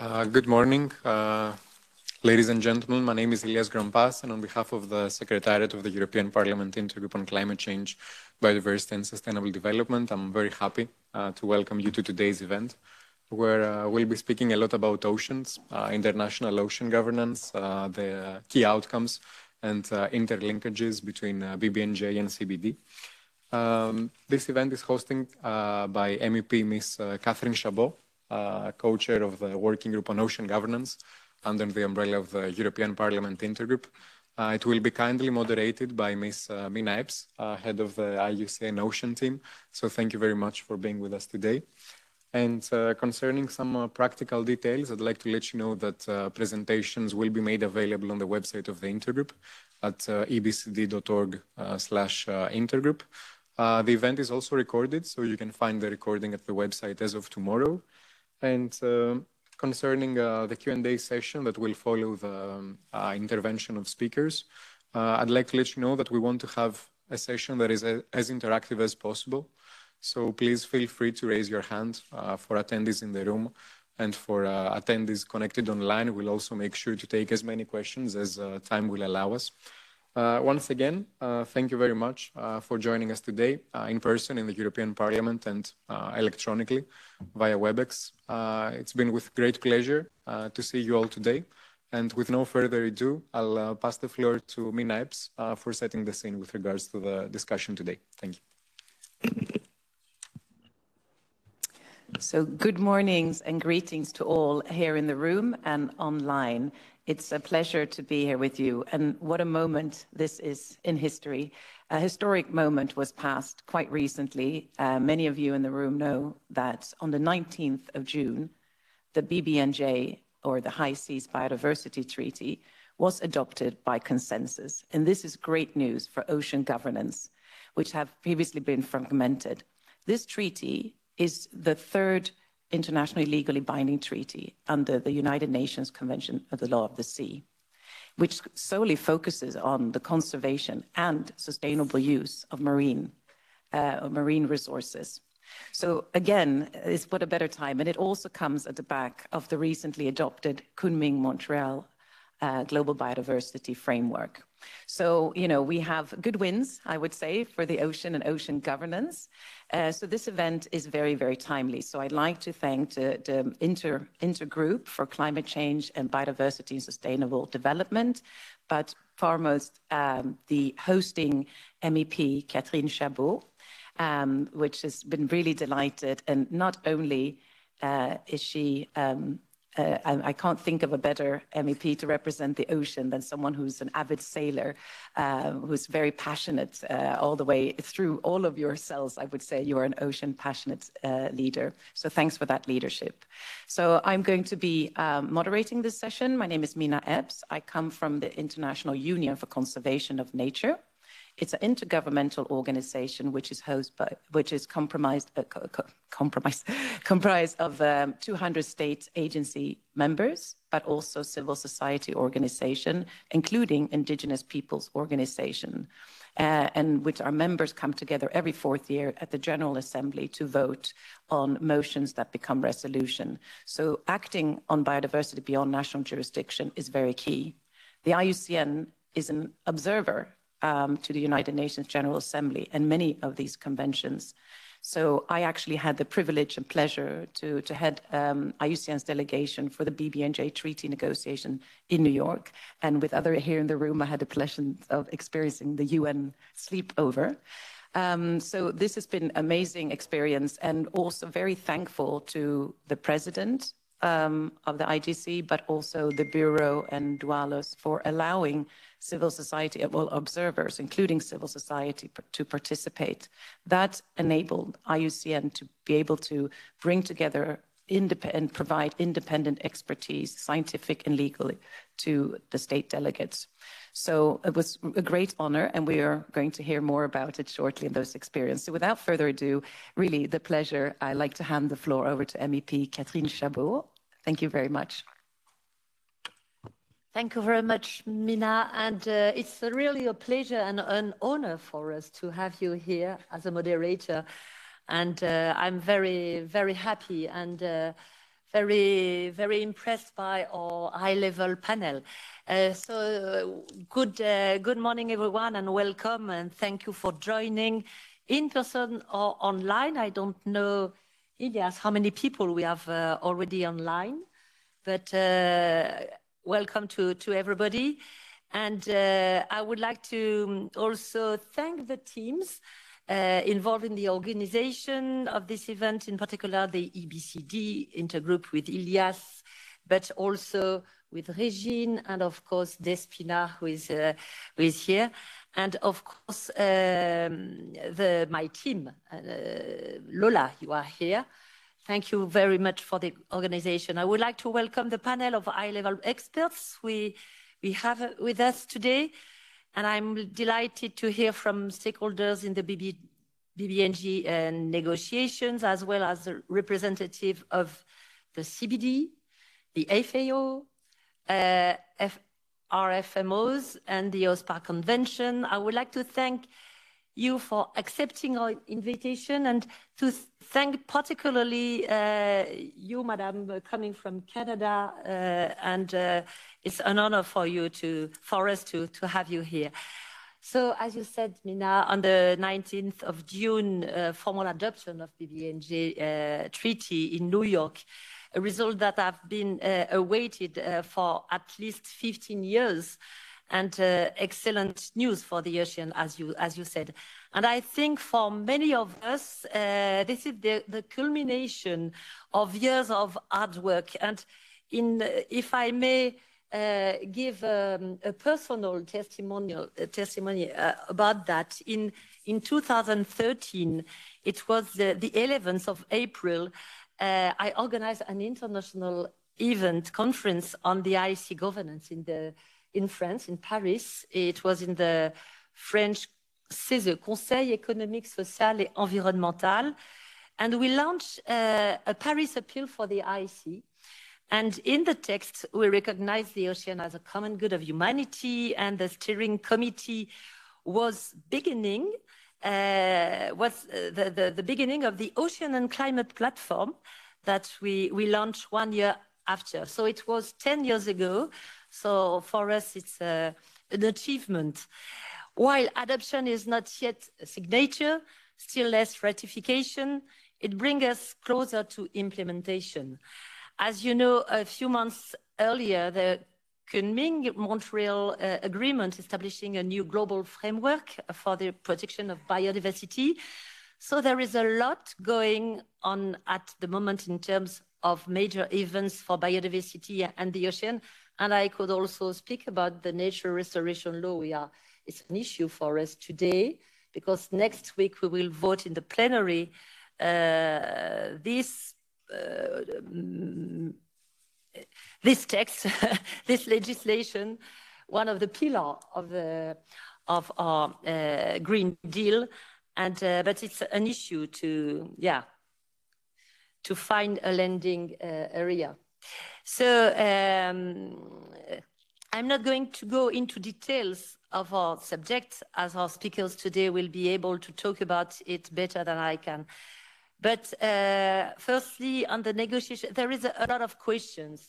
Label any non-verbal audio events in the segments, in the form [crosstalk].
Uh, good morning, uh, ladies and gentlemen. My name is Ilias Grampas, and on behalf of the Secretariat of the European Parliament Intergroup on Climate Change, Biodiversity and Sustainable Development, I'm very happy uh, to welcome you to today's event, where uh, we'll be speaking a lot about oceans, uh, international ocean governance, the key outcomes, and interlinkages between BBNJ and CBD. Um, this event is hosting by MEP Ms. Catherine Chabaud, co-chair of the Working Group on Ocean Governance under the umbrella of the European Parliament Intergroup. Uh, it will be kindly moderated by Ms. Uh, Minna Epps, uh, head of the IUCN Ocean team. So thank you very much for being with us today. And uh, concerning some uh, practical details, I'd like to let you know that uh, presentations will be made available on the website of the Intergroup at ebcd.org slash intergroup. the event is also recorded, so you can find the recording at the website as of tomorrow. And uh, concerning uh, the Q&A session that will follow the um, uh, intervention of speakers, I'd like to let you know that we want to have a session that is as interactive as possible. So please feel free to raise your hand for attendees in the room and for uh, attendees connected online, we'll also make sure to take as many questions as uh, time will allow us. Uh, once again, uh, thank you very much uh, for joining us today in person in the European Parliament and electronically via WebEx. It's been with great pleasure to see you all today. And with no further ado, I'll pass the floor to Minna Epps for setting the scene with regards to the discussion today. Thank you. So good mornings and greetings to all here in the room and online. It's a pleasure to be here with you. And what a moment this is in history. A historic moment was passed quite recently. Uh, many of you in the room know that on the 19th of June, the BBNJ, or the High Seas Biodiversity Treaty, was adopted by consensus. And this is great news for ocean governance, which have previously been fragmented. This treaty is the third internationally legally binding treaty under the United Nations Convention of the Law of the Sea, which solely focuses on the conservation and sustainable use of marine, uh, marine resources. So again, it's what a better time. And it also comes at the back of the recently adopted Kunming-Montreal uh, Global Biodiversity Framework. So, you know, we have good wins, I would say, for the ocean and ocean governance. Uh, so this event is very, very timely. So I'd like to thank the, the inter, intergroup for climate change and biodiversity and sustainable development, but foremost um, the hosting MEP, Catherine Chabaud, um, which has been really delighted. And not only uh, is she um, uh, I, can't think of a better MEP to represent the ocean than someone who's an avid sailor, uh, who's very passionate uh, all the way through all of your cells. I would say you are an ocean passionate uh, leader. So thanks for that leadership. So I'm going to be um, moderating this session. My name is Minna Epps. I come from the International Union for Conservation of Nature. It's an intergovernmental organization which is by, which is compromised, uh, co compromised, [laughs] comprised of um, 200 state agency members, but also civil society organization, including indigenous peoples organization. Uh, and which our members come together every fourth year at the General Assembly to vote on motions that become resolution. So acting on biodiversity beyond national jurisdiction is very key. The IUCN is an observer um, to the United Nations General Assembly and many of these conventions. So I actually had the privilege and pleasure to, to head um, IUCN's delegation for the BBNJ treaty negotiation in New York. And with other here in the room, I had the pleasure of experiencing the UN sleepover. Um, so this has been an amazing experience and also very thankful to the president um, of the IGC, but also the Bureau and DOALOS for allowing civil society, uh, well, observers, including civil society, to participate. That enabled IUCN to be able to bring together and provide independent expertise, scientific and legal, to the state delegates. So it was a great honor, and we are going to hear more about it shortly in those experiences. So without further ado, really the pleasure, I'd like to hand the floor over to MEP Catherine Chabaud. Thank you very much. Thank you very much, Minna. And uh, it's really a pleasure and an honor for us to have you here as a moderator. And uh, I'm very, very happy and uh, very, very impressed by our high-level panel. Uh, so, good, uh, good morning, everyone, and welcome, and thank you for joining in person or online. I don't know, Ilias, how many people we have uh, already online, but welcome to, to everybody. And uh, I would like to also thank the teams uh, involved in the organization of this event, in particular the EBCD intergroup with Ilias, but also with Regine and of course Despina, who is, uh, who is here. And of course, um, the, my team, uh, Lola, you are here. Thank you very much for the organization. I would like to welcome the panel of high-level experts we, we have with us today. And I'm delighted to hear from stakeholders in the BB, BBNJ uh, negotiations, as well as the representative of the CBD, the FAO, uh, F RFMOs, and the OSPAR Convention. I would like to thank you for accepting our invitation and to thank particularly uh, you, Madam, uh, coming from Canada. Uh, and uh, it's an honor for you to, for us to, to have you here. So, as you said, Minna, on the 19th of June, uh, formal adoption of BBNJ uh, treaty in New York, a result that have been awaited for at least 15 years and uh, excellent news for the ocean, as you, as you said. And I think for many of us, uh, this is the, the culmination of years of hard work. And in, if I may uh, give um, a personal testimonial, uh, testimony uh, about that, in, in 2013, it was the, the 11th of April, uh, I organized an international event conference on the IC governance in the in France, in Paris. It was in the French CESE, Conseil économique, social et environnemental. And we launched uh, a Paris appeal for the IC. And in the text, we recognize the ocean as a common good of humanity, and the steering committee was beginning uh, was uh, the, the, the, beginning of the Ocean and Climate Platform that we, we launched one year after. So it was 10 years ago. So for us, it's uh, an achievement. While adoption is not yet a signature, still less ratification, it brings us closer to implementation. As you know, a few months earlier, the Kunming-Montreal uh, Agreement establishing a new global framework for the protection of biodiversity. So there is a lot going on at the moment in terms of major events for biodiversity and the ocean. And I could also speak about the nature restoration law. We are, it's an issue for us today because next week we will vote in the plenary uh, this uh, this text, [laughs] this legislation, one of the pillar of the of our uh, Green Deal, and uh, but it's an issue to yeah to find a landing uh, area. So um, I'm not going to go into details of our subject as our speakers today will be able to talk about it better than I can. But uh, firstly, on the negotiation, there is a, lot of questions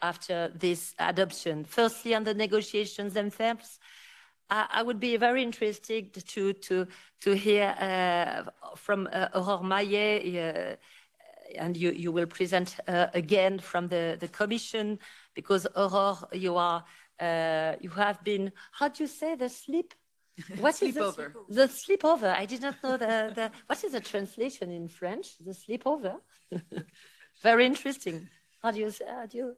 after this adoption. Firstly, on the negotiations themselves, I, I would be very interested to to to hear uh, from uh, Aurore Maillet, uh, and you, you will present uh, again from the, the commission because Aurore, you are uh, you have been how do you say the sleep? [laughs] What sleepover. is the, the sleepover? I did not know the, the what is the translation in french? The sleepover? [laughs] Very interesting. How do you how do you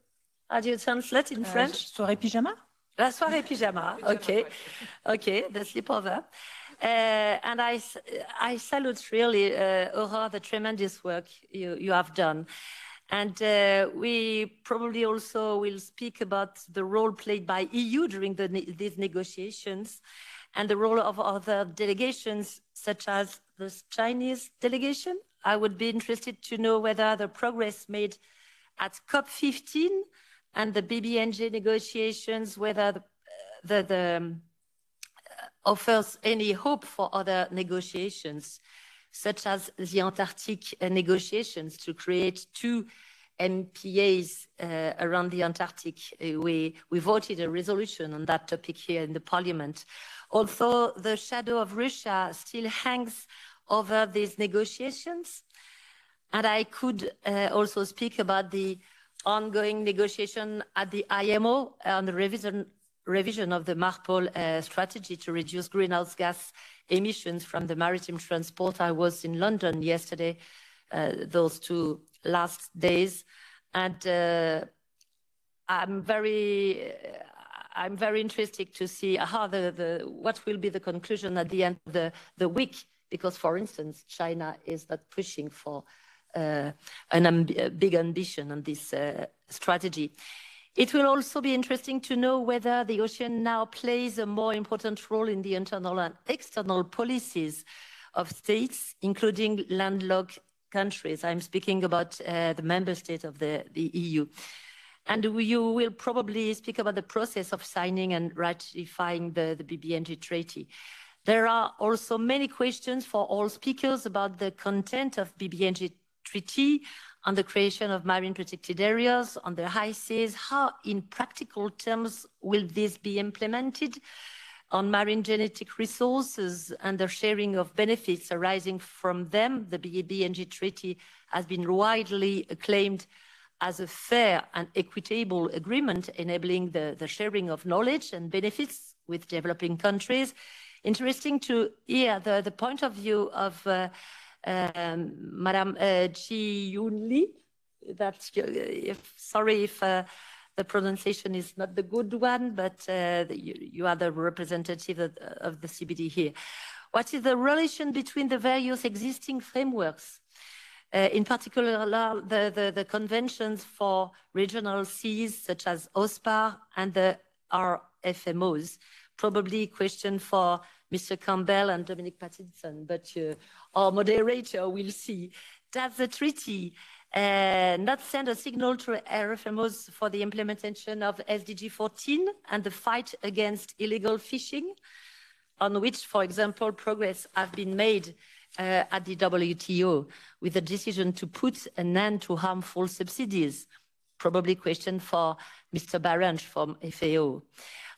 how do you translate in uh, french? soirée pyjama? La soirée pyjama. Okay. okay the sleepover and I, I salute really, uh, the tremendous work you, you have done. And uh, we probably also will speak about the role played by EU during the, these negotiations and the role of other delegations, such as the Chinese delegation. I would be interested to know whether the progress made at COP15 and the BBNJ negotiations, whether the, the, the um, offers any hope for other negotiations, such as the Antarctic negotiations to create two MPAs uh, around the Antarctic. Uh, we, we voted a resolution on that topic here in the parliament. Although the shadow of Russia still hangs over these negotiations, and I could uh, also speak about the ongoing negotiation at the IMO on the revision, revision of the MARPOL uh, strategy to reduce greenhouse gas emissions from the maritime transport. I was in London yesterday, uh, those two last days, and uh, I'm very, I'm very interested to see how the, the what will be the conclusion at the end of the, the week. Because, for instance, China is not pushing for uh, an amb big ambition on this uh, strategy. It will also be interesting to know whether the ocean now plays a more important role in the internal and external policies of states, including landlocked countries. I'm speaking about uh, the member states of the, the EU. And you will probably speak about the process of signing and ratifying the, the BBNJ treaty. There are also many questions for all speakers about the content of BBNJ treaty, on the creation of marine protected areas, on the high seas. How, in practical terms, will this be implemented? On marine genetic resources and the sharing of benefits arising from them, the BNG Treaty has been widely acclaimed as a fair and equitable agreement enabling the, the sharing of knowledge and benefits with developing countries. Interesting to hear the, the point of view of uh, um, Madame uh, Jihyun Lee. That's if sorry if uh, the pronunciation is not the good one, but uh, you, you, are the representative of, of, the CBD here. What is the relation between the various existing frameworks? Uh, in particular, the, the, the, conventions for regional seas, such as OSPAR and the RFMOs. Probably a question for Mr. Campbell and Dominic Pattinson, but uh, our moderator will see. Does the treaty uh, not send a signal to RFMOs for the implementation of SDG 14 and the fight against illegal fishing, on which, for example, progress has been made uh, at the WTO with the decision to put an end to harmful subsidies? Probably question for Mr. Barange from FAO.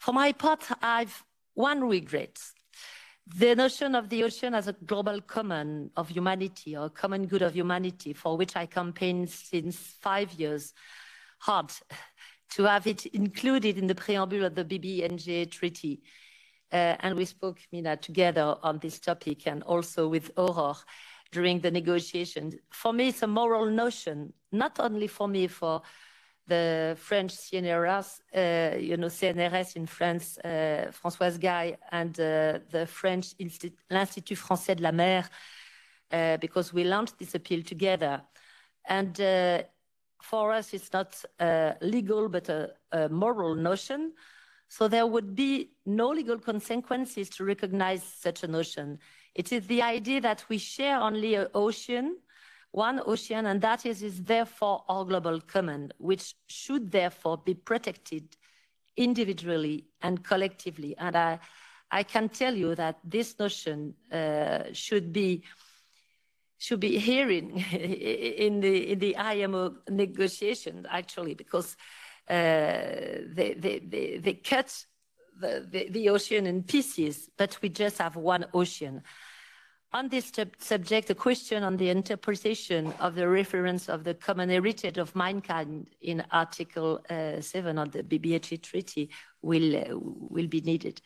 For my part, I've one regret the notion of the ocean as a global common of humanity or common good of humanity, for which I campaign since five years, hard [laughs] to have it included in the preamble of the BBNJ Treaty. Uh, and we spoke, Minna, together on this topic and also with Aurore during the negotiations. For me, it's a moral notion, not only for me, for the French CNRS, uh, you know, CNRS in France, uh, Françoise Gaill, and uh, the French l'Institut Français de la Mer, uh, because we launched this appeal together. And uh, for us, it's not uh, legal, but a, a, moral notion. So there would be no legal consequences to recognize such a notion. It is the idea that we share only an ocean one ocean, and that is, is therefore our global common, which should therefore be protected individually and collectively. And I, I can tell you that this notion uh, should be should be hearing [laughs] in the in the IMO negotiations actually because uh, they, they, they, they cut the, the, the ocean in pieces, but we just have one ocean. On this subject, a question on the interpretation of the reference of the common heritage of mankind in Article uh, 7 of the BBHE Treaty will, uh, will be needed.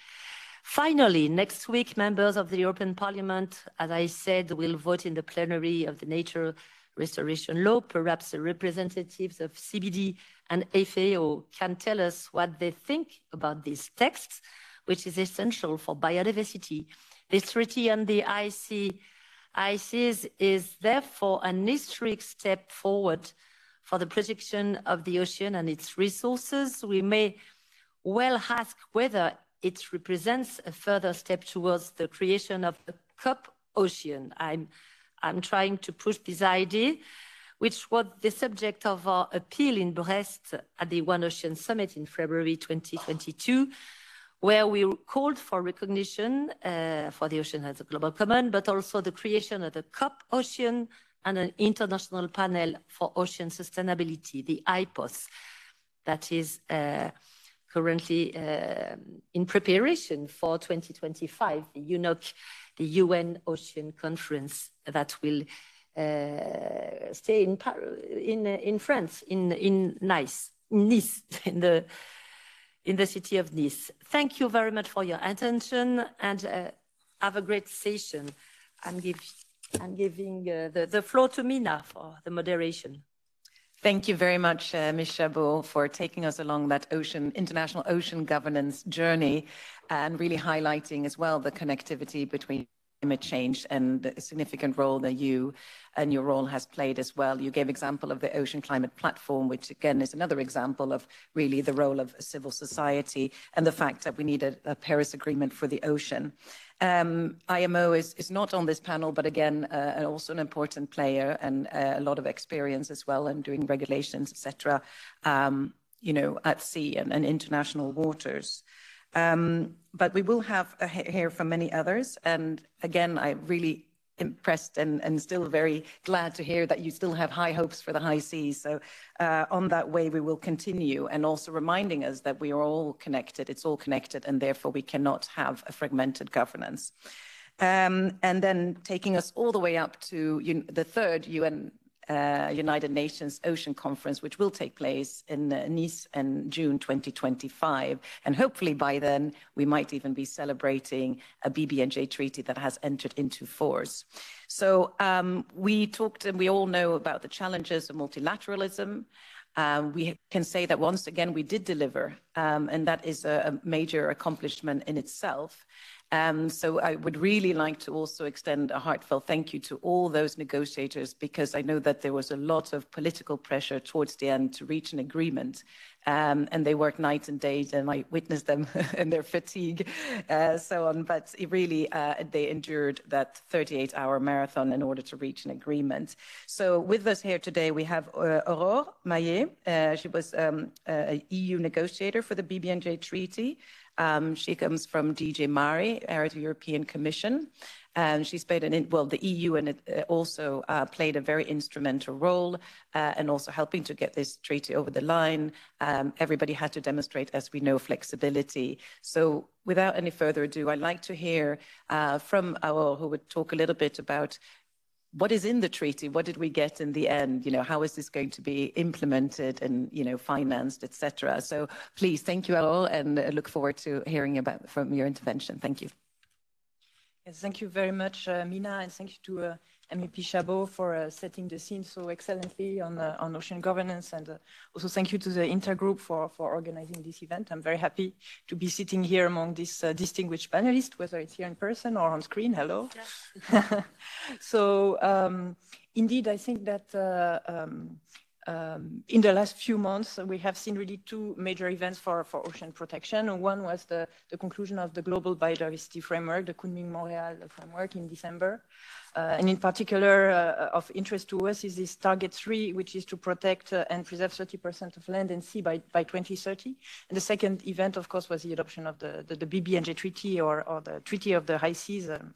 Finally, next week, members of the European Parliament, as I said, will vote in the plenary of the Nature Restoration Law. Perhaps the representatives of CBD and FAO can tell us what they think about these texts, which is essential for biodiversity this treaty on the IC, ICs is therefore an historic step forward for the protection of the ocean and its resources. We may well ask whether it represents a further step towards the creation of the COP ocean. I'm, I'm trying to push this idea, which was the subject of our appeal in Brest at the One Ocean Summit in February 2022 where we called for recognition uh, for the ocean as a global common, but also the creation of the COP ocean and an international panel for ocean sustainability, the IPOS, that is uh, currently uh, in preparation for 2025, the UNOC, the UN Ocean Conference that will uh, stay in, in, in France, in, in Nice, Nice, [laughs] in the, in the city of Nice. Thank you very much for your attention and uh, have a great session. I'm, give, I'm giving uh, the, the floor to Minna for the moderation. Thank you very much, uh, Ms. Chabaud, for taking us along that ocean, international ocean governance journey and really highlighting as well the connectivity between climate change and the significant role that you and your role has played as well. You gave example of the Ocean Climate Platform, which again is another example of really the role of civil society and the fact that we need a, a Paris Agreement for the ocean. Um, IMO is, is not on this panel, but again, uh, also an important player and uh, a lot of experience as well in doing regulations, etc. Um, you know, at sea and, and international waters. Um, but we will have a, hear from many others. And again, I'm really impressed and, and still very glad to hear that you still have high hopes for the high seas. So uh, on that way, we will continue and also reminding us that we are all connected. It's all connected and therefore we cannot have a fragmented governance. Um, and then taking us all the way up to the third UN United Nations Ocean Conference, which will take place in uh, Nice in June 2025. And hopefully by then, we might even be celebrating a BBNJ treaty that has entered into force. So um, we talked, and we all know about the challenges of multilateralism. Um, we can say that once again we did deliver, um, and that is a, a major accomplishment in itself. Um, so I would really like to also extend a heartfelt thank you to all those negotiators because I know that there was a lot of political pressure towards the end to reach an agreement. Um, and they worked nights and days, and I witnessed them [laughs] in their fatigue, uh, so on. But really, uh, they endured that 38-hour marathon in order to reach an agreement. So, with us here today, we have uh, Aurore Maillet. Uh, she was um, an EU negotiator for the BBNJ Treaty. Um, she comes from DG Mare, area European Commission. And she's played an, well, the EU and it uh, also uh, played a very instrumental role uh, and also helping to get this treaty over the line. Um, everybody had to demonstrate, as we know, flexibility. So without any further ado, I'd like to hear uh, from our, who would talk a little bit about what is in the treaty? What did we get in the end? You know, how is this going to be implemented and you know financed, etc. So please, thank you all, and look forward to hearing about from your intervention. Thank you. Yes, thank you very much, uh, Minna, and thank you to uh, MEP Chabaud for uh, setting the scene so excellently on, uh, on ocean governance. And uh, also thank you to the intergroup for, for organizing this event. I'm very happy to be sitting here among these uh, distinguished panelists, whether it's here in person or on screen. Hello. [laughs] So um, indeed, I think that uh, um, um, in the last few months, we have seen really two major events for, for ocean protection. One was the, the conclusion of the Global Biodiversity Framework, the Kunming-Montreal framework in December. Uh, and in particular, uh, of interest to us is this target three, which is to protect uh, and preserve 30% of land and sea by, by 2030. And the second event, of course, was the adoption of the, the, the BBNJ Treaty or, or the Treaty of the High Seas um,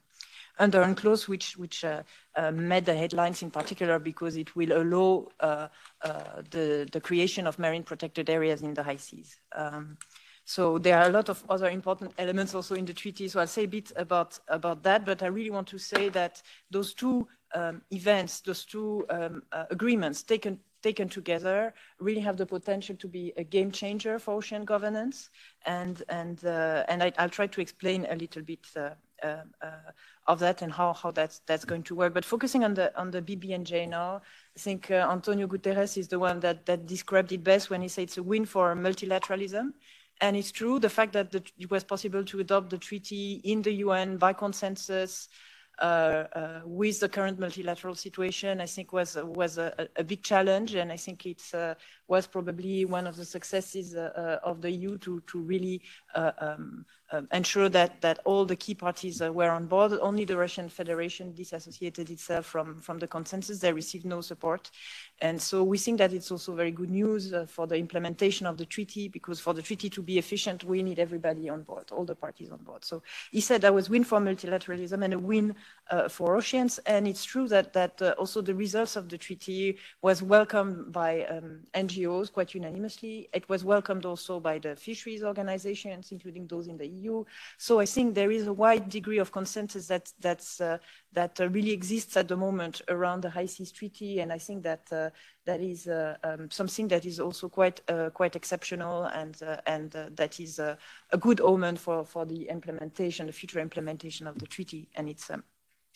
under UNCLOS, which, which uh, uh, made the headlines in particular because it will allow uh, the, the creation of marine protected areas in the high seas. Um, so there are a lot of other important elements also in the treaty. So I'll say a bit about, about that, but I really want to say that those two um, events, those two um, uh, agreements taken taken together really have the potential to be a game changer for ocean governance. And, and, uh, and I, will try to explain a little bit uh, uh, uh, of that and how, how that's, that's going to work. But focusing on the, on the BBNJ now, I think uh, Antonio Guterres is the one that, that described it best when he said it's a win for multilateralism. And it's true, the fact that the, it was possible to adopt the treaty in the UN by consensus uh, uh, with the current multilateral situation, I think was was a, a, big challenge, and I think it's uh, was probably one of the successes uh, of the EU to, to really um, um, ensure that, that all the key parties uh, were on board. Only the Russian Federation disassociated itself from, from the consensus. They received no support. And so we think that it's also very good news uh, for the implementation of the treaty, because for the treaty to be efficient, we need everybody on board, all the parties on board. So he said that was a win for multilateralism and a win uh, for oceans. And it's true that, that uh, also the results of the treaty was welcomed by um, NGOs quite unanimously. It was welcomed also by the fisheries organizations, including those in the EU. So I think there is a wide degree of consensus that, that's, uh, that uh, really exists at the moment around the High Seas Treaty. And I think that uh, that is uh, um, something that is also quite uh, quite exceptional and and that is a good omen for, for the implementation, the future implementation of the treaty and its um,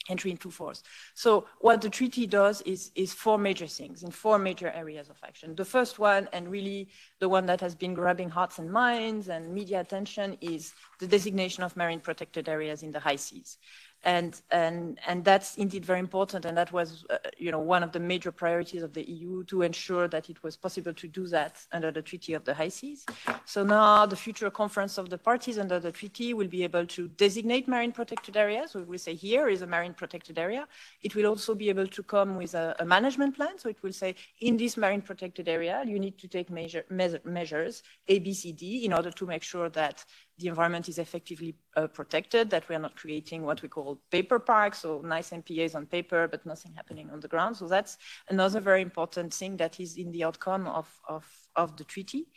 entry into force. So what the treaty does is, is four major things in four major areas of action. The first one, and really the one that has been grabbing hearts and minds and media attention, is the designation of marine protected areas in the high seas and and and that's indeed very important and that was uh, you know one of the major priorities of the EU to ensure that it was possible to do that under the Treaty of the High Seas. So now the future conference of the parties under the treaty will be able to designate marine protected areas. We say here is a marine protected area. It will also be able to come with a, a management plan. So it will say in this marine protected area you need to take measure, measures A B C D in order to make sure that the environment is effectively uh, protected, that we are not creating what we call paper parks, so nice MPAs on paper, but nothing happening on the ground. So that's another very important thing that is in the outcome of, of, of the treaty.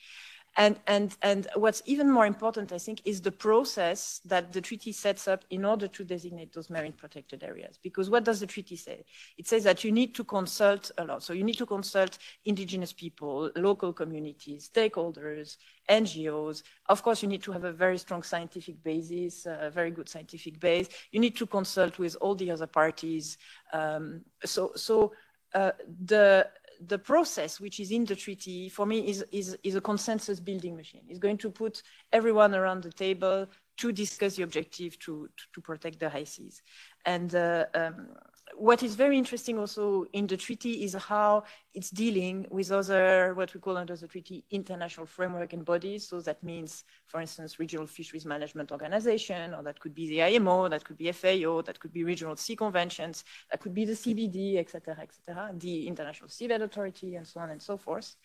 And, and, and what's even more important, I think, is the process that the treaty sets up in order to designate those marine protected areas. Because what does the treaty say? It says that you need to consult a lot. So you need to consult indigenous people, local communities, stakeholders, NGOs. Of course, you need to have a very strong scientific basis, a very good scientific base. You need to consult with all the other parties. Um, so, so uh, the the process which is in the treaty for me is, is, is a consensus building machine. It's going to put everyone around the table to discuss the objective to, to, to protect the high seas. And uh, um, what is very interesting also in the treaty is how it's dealing with other, what we call under the treaty, international framework and bodies. So that means, for instance, regional fisheries management organization, or that could be the IMO, that could be FAO, that could be regional sea conventions, that could be the CBD, et cetera, et cetera, the International Seabed Authority, and so on and so forth.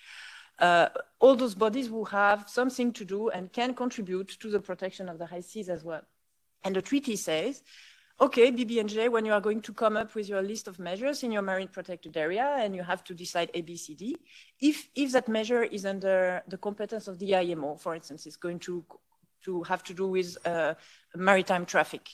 Uh, all those bodies will have something to do and can contribute to the protection of the high seas as well. And the treaty says okay, BBNJ, when you are going to come up with your list of measures in your marine protected area and you have to decide A, B, C, D, if, if that measure is under the competence of the IMO, for instance, it's going to, to have to do with uh, maritime traffic,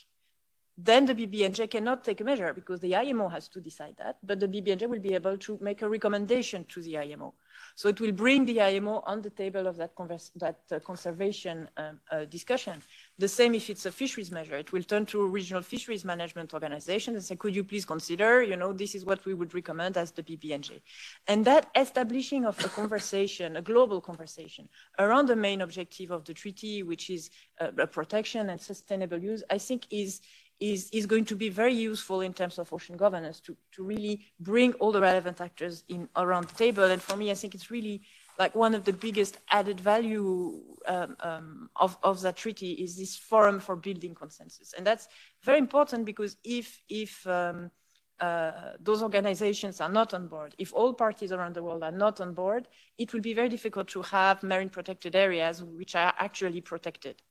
then the BBNJ cannot take a measure because the IMO has to decide that, but the BBNJ will be able to make a recommendation to the IMO. So it will bring the IMO on the table of that, that uh, conservation um, uh, discussion. The same if it's a fisheries measure. It will turn to regional fisheries management organization and say, could you please consider, you know, this is what we would recommend as the BBNJ. And that establishing of a conversation, a global conversation around the main objective of the treaty, which is uh, protection and sustainable use, I think is, is, is going to be very useful in terms of ocean governance to, to really bring all the relevant actors in around the table. And for me, I think it's really like one of the biggest added value um, um, of, of that treaty is this forum for building consensus. And that's very important because if, if um, uh, those organizations are not on board, if all parties around the world are not on board, it will be very difficult to have marine protected areas which are actually protected.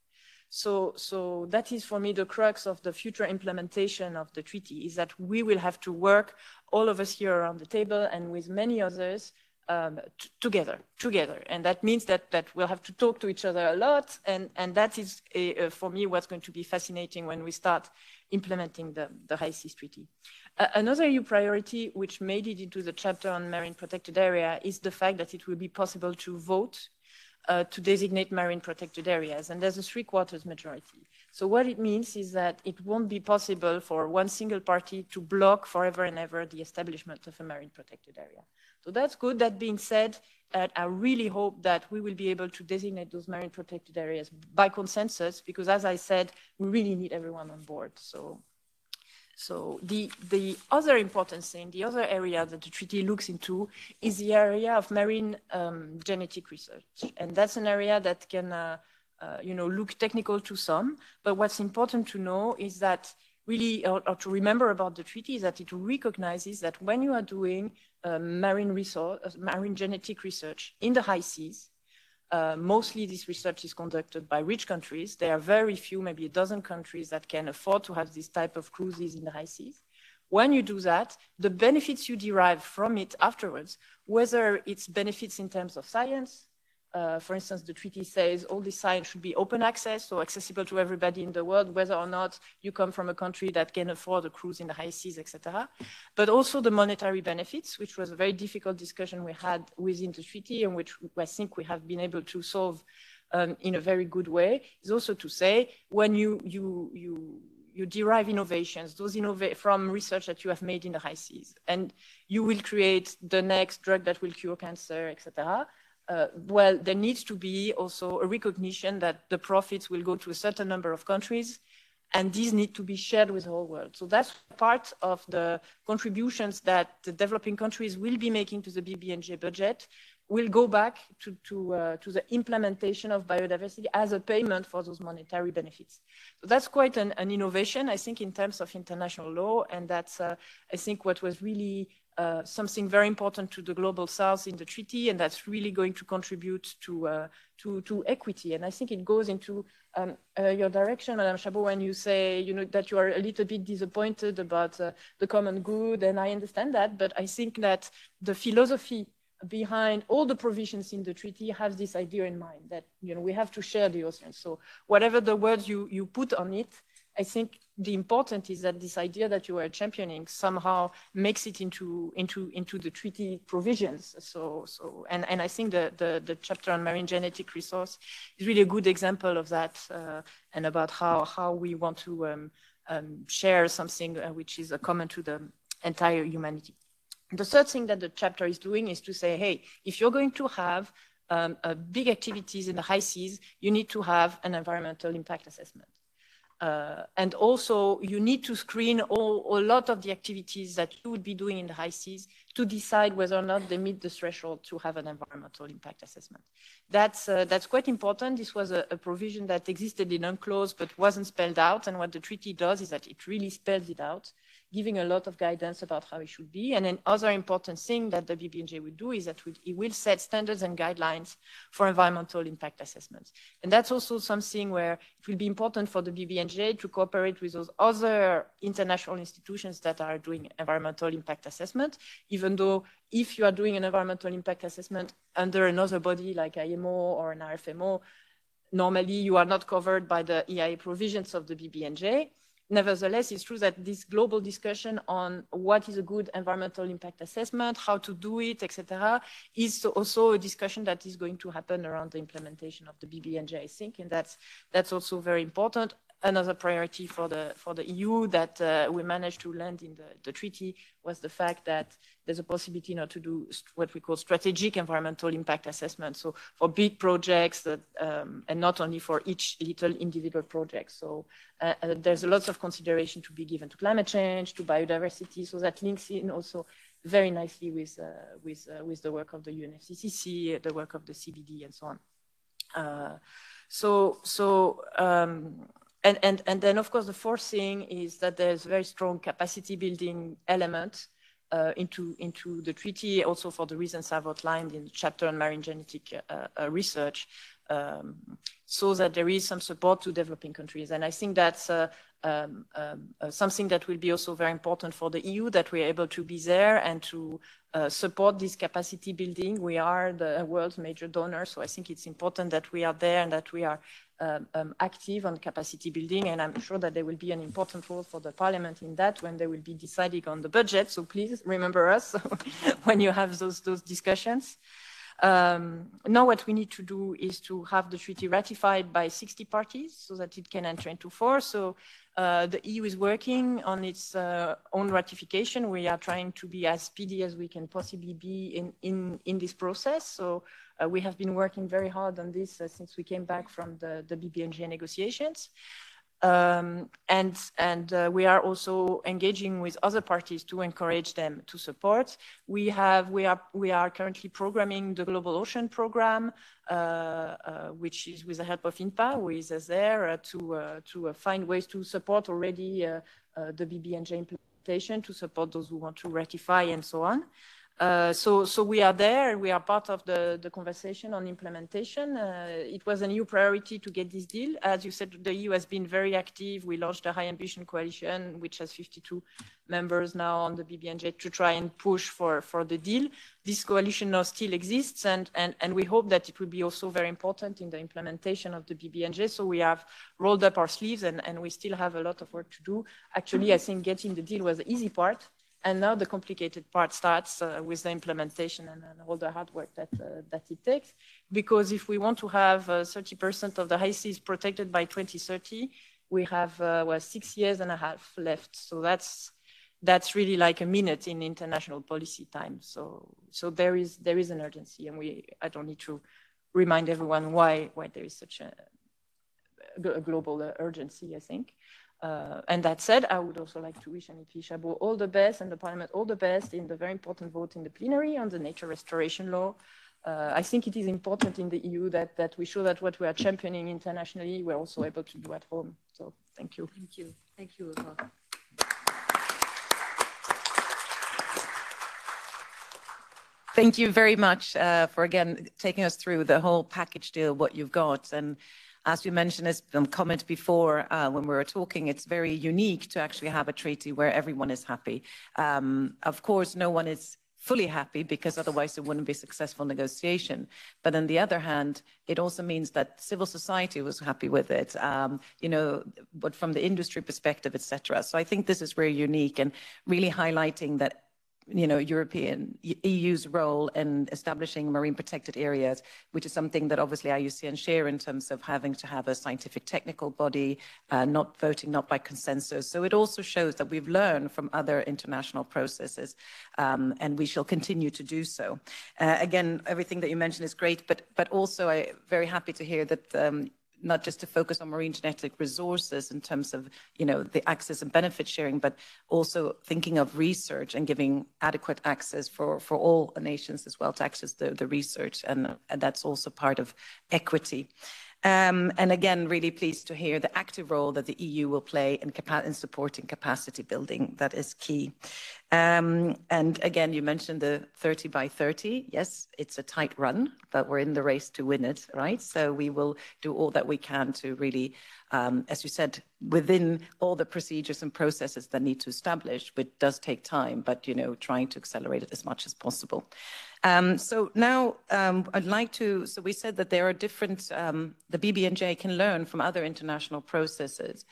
So, so that is for me the crux of the future implementation of the treaty is that we will have to work, all of us here around the table and with many others, um, together, together. And that means that, that we'll have to talk to each other a lot. And, and that is, a, uh, for me, what's going to be fascinating when we start implementing the, the High Seas Treaty. Uh, another EU priority, which made it into the chapter on marine protected area, is the fact that it will be possible to vote uh, to designate marine protected areas, and there's a three-quarters majority. So what it means is that it won't be possible for one single party to block forever and ever the establishment of a marine protected area. So that's good. That being said, uh, I really hope that we will be able to designate those marine protected areas by consensus, because as I said, we really need everyone on board. So So the, the other important thing, the other area that the treaty looks into is the area of marine um, genetic research. And that's an area that can, uh, uh, you know, look technical to some. But what's important to know is that really, or, or, to remember about the treaty is that it recognizes that when you are doing marine resource, uh, marine genetic research in the high seas, uh, mostly this research is conducted by rich countries. There are very few, maybe a dozen countries that can afford to have this type of cruises in the high seas. When you do that, the benefits you derive from it afterwards, whether it's benefits in terms of science, uh, for instance, the treaty says all science should be open access, so accessible to everybody in the world, whether or not you come from a country that can afford a cruise in the high seas, etc. But also the monetary benefits, which was a very difficult discussion we had within the treaty, and which I think we have been able to solve um, in a very good way, is also to say when you you you you derive innovations, those innova from research that you have made in the high seas, and you will create the next drug that will cure cancer, etc uh, well, there needs to be also a recognition that the profits will go to a certain number of countries, and these need to be shared with the whole world. So that's part of the contributions that the developing countries will be making to the BBNJ budget will go back to, to, uh, to the implementation of biodiversity as a payment for those monetary benefits. So that's quite an, an innovation, I think, in terms of international law, and that's, uh, I think, what was really uh, something very important to the global south in the treaty, and that's really going to contribute to, uh, to, to, equity. And I think it goes into um, uh, your direction, Madame Chabaud, when you say you know, that you are a little bit disappointed about uh, the common good, and I understand that, but I think that the philosophy behind all the provisions in the treaty has this idea in mind that you know we have to share the ocean. So whatever the words you, you put on it, I think the important is that this idea that you are championing somehow makes it into into into the treaty provisions. So so and, and I think the, the, the chapter on marine genetic resource is really a good example of that uh, and about how how we want to um, um, share something uh, which is common to the entire humanity. The third thing that the chapter is doing is to say, hey, if you're going to have um, big activities in the high seas, you need to have an environmental impact assessment. Uh, and also, you need to screen all, a lot of the activities that you would be doing in the high seas to decide whether or not they meet the threshold to have an environmental impact assessment. That's, uh, that's quite important. This was a, a, provision that existed in UNCLOS but wasn't spelled out. And what the treaty does is that it really spells it out giving a lot of guidance about how it should be. And another important thing that the BBNJ will do is that it will set standards and guidelines for environmental impact assessments. And that's also something where it will be important for the BBNJ to cooperate with those other international institutions that are doing environmental impact assessment, even though if you are doing an environmental impact assessment under another body like IMO or an RFMO, normally you are not covered by the EIA provisions of the BBNJ nevertheless, it's true that this global discussion on what is a good environmental impact assessment, how to do it, etc., is also a discussion that is going to happen around the implementation of the BBNJ, I think, and that's that's also very important another priority for the for the EU that uh, we managed to land in the, the treaty was the fact that there's a possibility now to do what we call strategic environmental impact assessment. So for big projects that, um, and not only for each little individual project. So uh, uh, there's a lot of consideration to be given to climate change, to biodiversity. So that links in also very nicely with uh, with uh, with the work of the UNFCCC, the work of the CBD, and so on. Uh, so so. Um, and, and, and then, of course, the fourth thing is that there's very strong capacity building element uh, into, into the treaty, also for the reasons I've outlined in the chapter on marine genetic uh, uh, research, um, so that there is some support to developing countries. And I think that's uh, um, um, uh, something that will be also very important for the EU, that we're able to be there and to uh, support this capacity building. We are the world's major donor, so I think it's important that we are there and that we are um, um, active on capacity building, and I'm sure that there will be an important role for the Parliament in that when they will be deciding on the budget. So please remember us [laughs] when you have those those discussions. Um, now what we need to do is to have the treaty ratified by 60 parties so that it can enter into force. So uh, the EU is working on its uh, own ratification. We are trying to be as speedy as we can possibly be in, in, in this process. So uh, we have been working very hard on this uh, since we came back from the, the BBNJ negotiations. Um, and and uh, we are also engaging with other parties to encourage them to support. We have we are we are currently programming the Global Ocean Program, uh, uh, which is with the help of INTPA, who is there uh, to uh, to uh, find ways to support already the BBNJ implementation, to support those who want to ratify and so on. Uh, so, so we are there. We are part of the, the conversation on implementation. Uh, it was a new priority to get this deal. As you said, the EU has been very active. We launched a high ambition coalition, which has 52 members now on the BBNJ to try and push for, for the deal. This coalition now still exists, and, and, and we hope that it will be also very important in the implementation of the BBNJ. So we have rolled up our sleeves, and, and we still have a lot of work to do. Actually, I think getting the deal was the easy part and now the complicated part starts uh, with the implementation and, and, all the hard work that, uh, that it takes. Because if we want to have 30% uh, of the high seas protected by 2030, we have uh, well, six years and a half left. So that's, that's really like a minute in international policy time. So, so there, is, there is an urgency, and we, I don't need to remind everyone why, why there is such a, a global uh, urgency, I think. Uh, and that said, I would also like to wish MEP Chabaud all the best and the Parliament all the best in the very important vote in the plenary on the nature restoration law. Uh, I think it is important in the EU that, that we show that what we are championing internationally, we're also able to do at home. So thank you. Thank you. Thank you. Thank you very much uh, for again taking us through the whole package deal, what you've got. And as you mentioned, as a comment before uh, when we were talking, it's very unique to actually have a treaty where everyone is happy. Um, of course, no one is fully happy because otherwise it wouldn't be successful negotiation. But on the other hand, it also means that civil society was happy with it, um, you know, but from the industry perspective, etc. So I think this is very unique and really highlighting that you know, European EU's role in establishing marine protected areas, which is something that obviously IUCN share in terms of having to have a scientific technical body, uh, not voting not by consensus. So it also shows that we've learned from other international processes, um, and we shall continue to do so. Uh, again, everything that you mentioned is great, but but also I'm very happy to hear that um, not just to focus on marine genetic resources in terms of you know the access and benefit sharing, but also thinking of research and giving adequate access for for all nations as well to access the, the research, and, and that's also part of equity. Um, and again, really pleased to hear the active role that the EU will play in, in supporting capacity building. That is key. Um, and again, you mentioned the 30 by 30. Yes, it's a tight run, but we're in the race to win it, right? So we will do all that we can to really, um, as you said, within all the procedures and processes that need to establish, which does take time, but you know, trying to accelerate it as much as possible. Um, so now um, I'd like to, so we said that there are different, um, the BBNJ can learn from other international processes.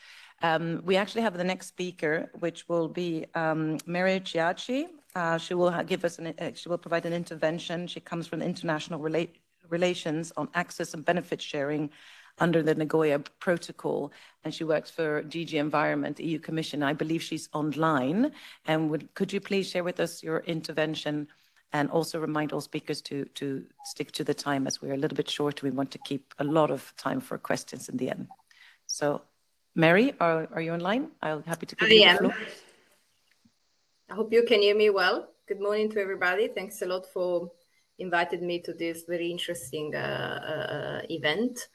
Um, we actually have the next speaker, which will be um, Mary Chiachi. Uh, she will give us, an, uh, she will provide an intervention. She comes from international rela relations on access and benefit sharing under the Nagoya Protocol, and she works for DG Environment, EU Commission. I believe she's online. And would, could you please share with us your intervention and also remind all speakers to, to stick to the time as we're a little bit short. We want to keep a lot of time for questions in the end. So, Mary, are, are you online? I'm happy to give I you am. the floor. I hope you can hear me well. Good morning to everybody. Thanks a lot for inviting me to this very interesting uh, uh, event.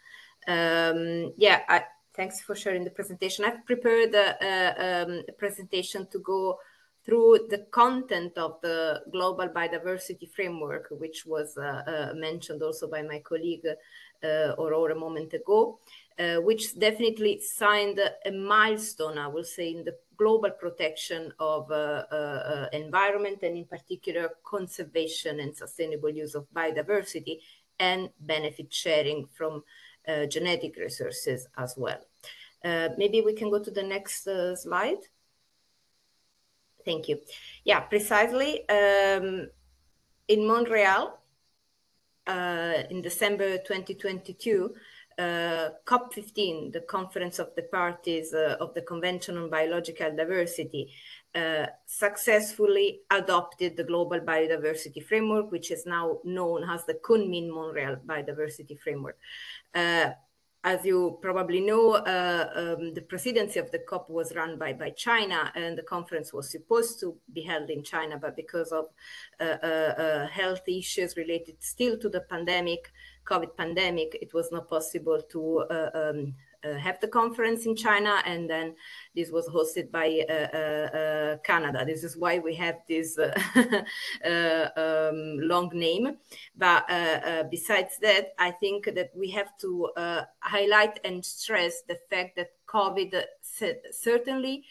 Um, yeah, I, thanks for sharing the presentation. I've prepared a, um, a presentation to go through the content of the global biodiversity framework, which was uh, uh, mentioned also by my colleague uh, Aurora a moment ago, uh, which definitely signed a milestone, I will say, in the global protection of uh, uh, environment and in particular conservation and sustainable use of biodiversity and benefit sharing from genetic resources as well. maybe we can go to the next slide. Thank you. Yeah, precisely. Um, in Montreal, uh, in December 2022, uh, COP15, the Conference of the Parties uh, of the Convention on Biological Diversity, uh, successfully adopted the Global Biodiversity Framework, which is now known as the Kunming Montreal Biodiversity Framework. As you probably know, uh, um, the presidency of the COP was run by, by China, and the conference was supposed to be held in China, but because of uh, uh, uh health issues related still to the pandemic, COVID pandemic, it was not possible to uh, um, Uh, have the conference in China, and then this was hosted by uh, uh, uh Canada. This is why we have this uh, [laughs] um, long name. But besides that, I think that we have to highlight and stress the fact that COVID certainly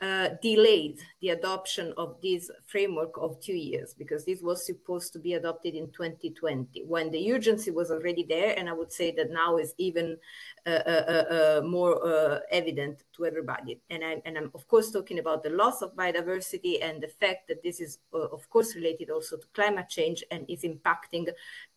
uh, delayed the adoption of this framework of two years because this was supposed to be adopted in 2020 when the urgency was already there and i would say that now is even uh, uh, uh, uh more uh, evident to everybody. And I'm, and I'm of course talking about the loss of biodiversity and the fact that this is of course related also to climate change and is impacting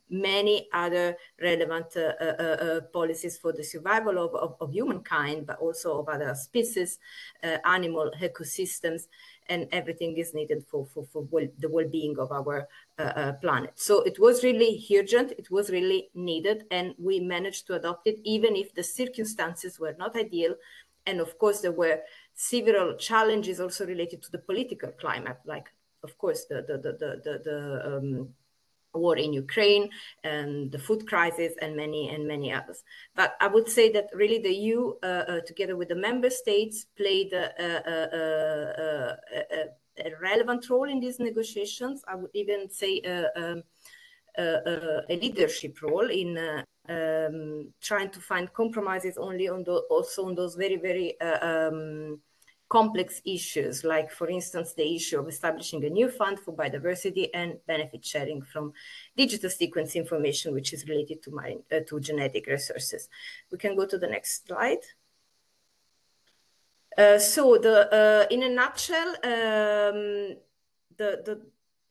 many other relevant uh, uh, uh, policies for the survival of, of, of, humankind, but also of other species, uh, animal ecosystems, and everything is needed for, for, for well, the well-being of our uh, planet. So it was really urgent, it was really needed, and we managed to adopt it, even if the circumstances were not ideal. And of course, there were several challenges also related to the political climate, like, of course, the, the, the, the, the, the um, war in Ukraine and the food crisis and many and many others. But I would say that really the EU, uh, uh, together with the member states, played a, a, a, a, relevant role in these negotiations. I would even say um, a, leadership role in uh, um, trying to find compromises only on the, also on those very very uh, um, complex issues, like, for instance, the issue of establishing a new fund for biodiversity and benefit sharing from digital sequence information, which is related to, my, uh, to genetic resources. We can go to the next slide. Uh, so, the, uh, in a nutshell, um, the, the,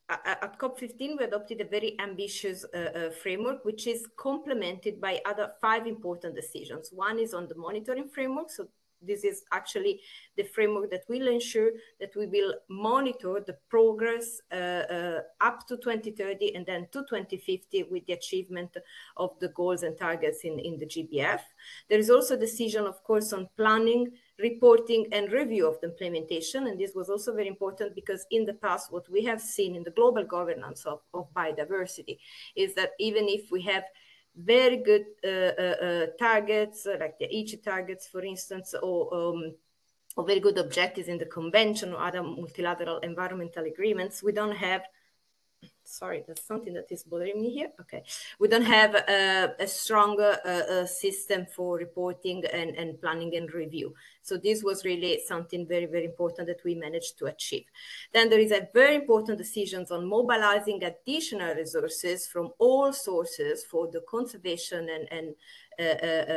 at COP15, we adopted a very ambitious uh, uh, framework, which is complemented by other five important decisions. One is on the monitoring framework, so this is actually the framework that will ensure that we will monitor the progress uh, uh, up to 2030 and then to 2050 with the achievement of the goals and targets in, in the GBF. There is also a decision, of course, on planning, reporting, and review of the implementation. And this was also very important because in the past, what we have seen in the global governance of, of biodiversity is that even if we have very good uh, uh, uh, targets, like the Aichi targets, for instance, or, um, or very good objectives in the convention or other multilateral environmental agreements. We don't have sorry, there's something that is bothering me here. Okay. We don't have a, a stronger uh, system for reporting and, and planning and review. So this was really something very, very important that we managed to achieve. Then there is a very important decisions on mobilizing additional resources from all sources for the conservation and, and uh, uh, uh,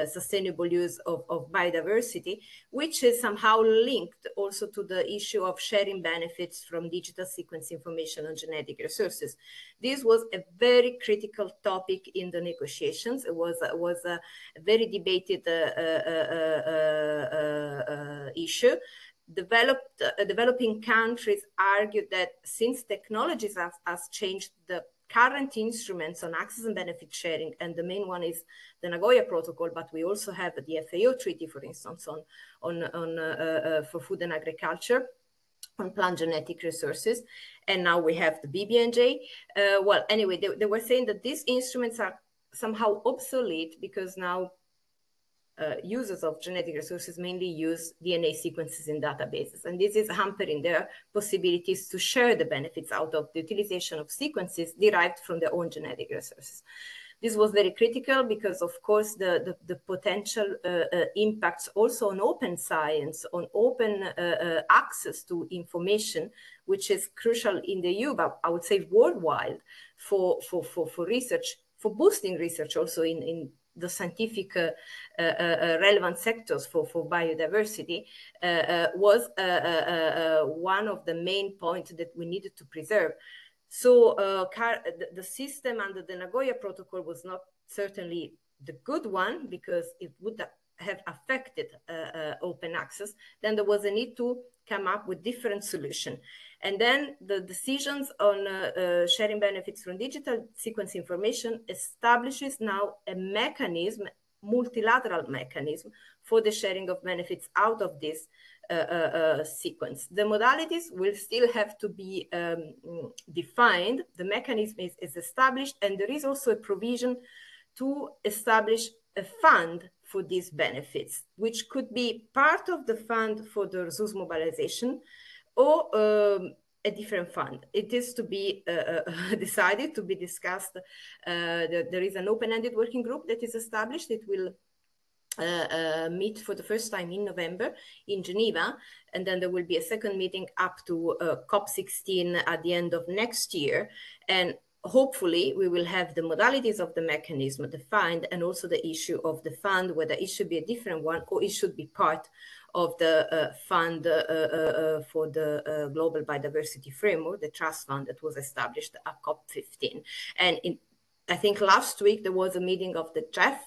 sustainable use of, of biodiversity, which is somehow linked also to the issue of sharing benefits from digital sequence information on genetic resources. This was a very critical topic in the negotiations. It was, was a very debated uh, uh, uh, issue developed uh, developing countries argued that since technologies has, has changed the current instruments on access and benefit sharing, and the main one is the Nagoya Protocol, but we also have the FAO Treaty, for instance, on, on, on uh, uh, for food and agriculture on plant genetic resources. And now we have the BBNJ. Uh, well, anyway, they, they were saying that these instruments are somehow obsolete because now uh, users of genetic resources mainly use DNA sequences in databases. And this is hampering their possibilities to share the benefits out of the utilization of sequences derived from their own genetic resources. This was very critical because, of course, the, the, the potential uh, uh, impacts also on open science, on open uh, uh, access to information, which is crucial in the EU, but I would say worldwide for, for, for, for research, for boosting research also in, in the scientific uh, uh, uh, relevant sectors for, for biodiversity was one of the main points that we needed to preserve. So the system under the Nagoya Protocol was not certainly the good one because it would have affected uh, uh, open access, then there was a need to come up with different solution. And then the decisions on uh, uh, sharing benefits from digital sequence information establishes now a mechanism multilateral mechanism for the sharing of benefits out of this uh, uh, uh, sequence. The modalities will still have to be um, defined. The mechanism is, is established, and there is also a provision to establish a fund for these benefits, which could be part of the fund for the resource mobilization or um, a different fund. It is to be uh, uh, [laughs] decided, to be discussed. Uh, there is an open-ended working group that is established. It will uh, uh, meet for the first time in November in Geneva, and then there will be a second meeting up to uh, COP16 at the end of next year. And hopefully we will have the modalities of the mechanism defined and also the issue of the fund, whether it should be a different one or it should be part of the uh, fund uh, uh, for the Global Biodiversity Framework, the trust fund that was established at COP15. And in, I think last week there was a meeting of the GEF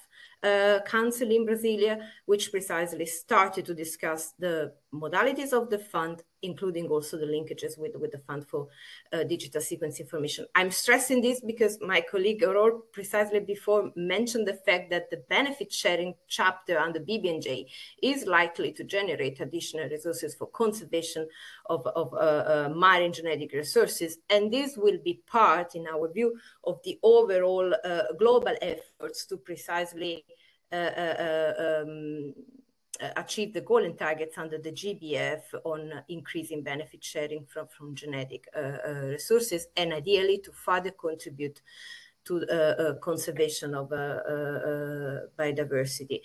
uh, Council in Brasilia, which precisely started to discuss the modalities of the fund, including also the linkages with, with the Fund for uh, Digital Sequence Information. I'm stressing this because my colleague Aurore precisely before mentioned the fact that the benefit sharing chapter under BBNJ is likely to generate additional resources for conservation of, of uh, uh, marine genetic resources. And this will be part, in our view, of the overall uh, global efforts to precisely uh, uh, um, achieve the goal and targets under the GBF on increasing benefit sharing from, from genetic uh, uh, resources and ideally to further contribute to uh, conservation of biodiversity.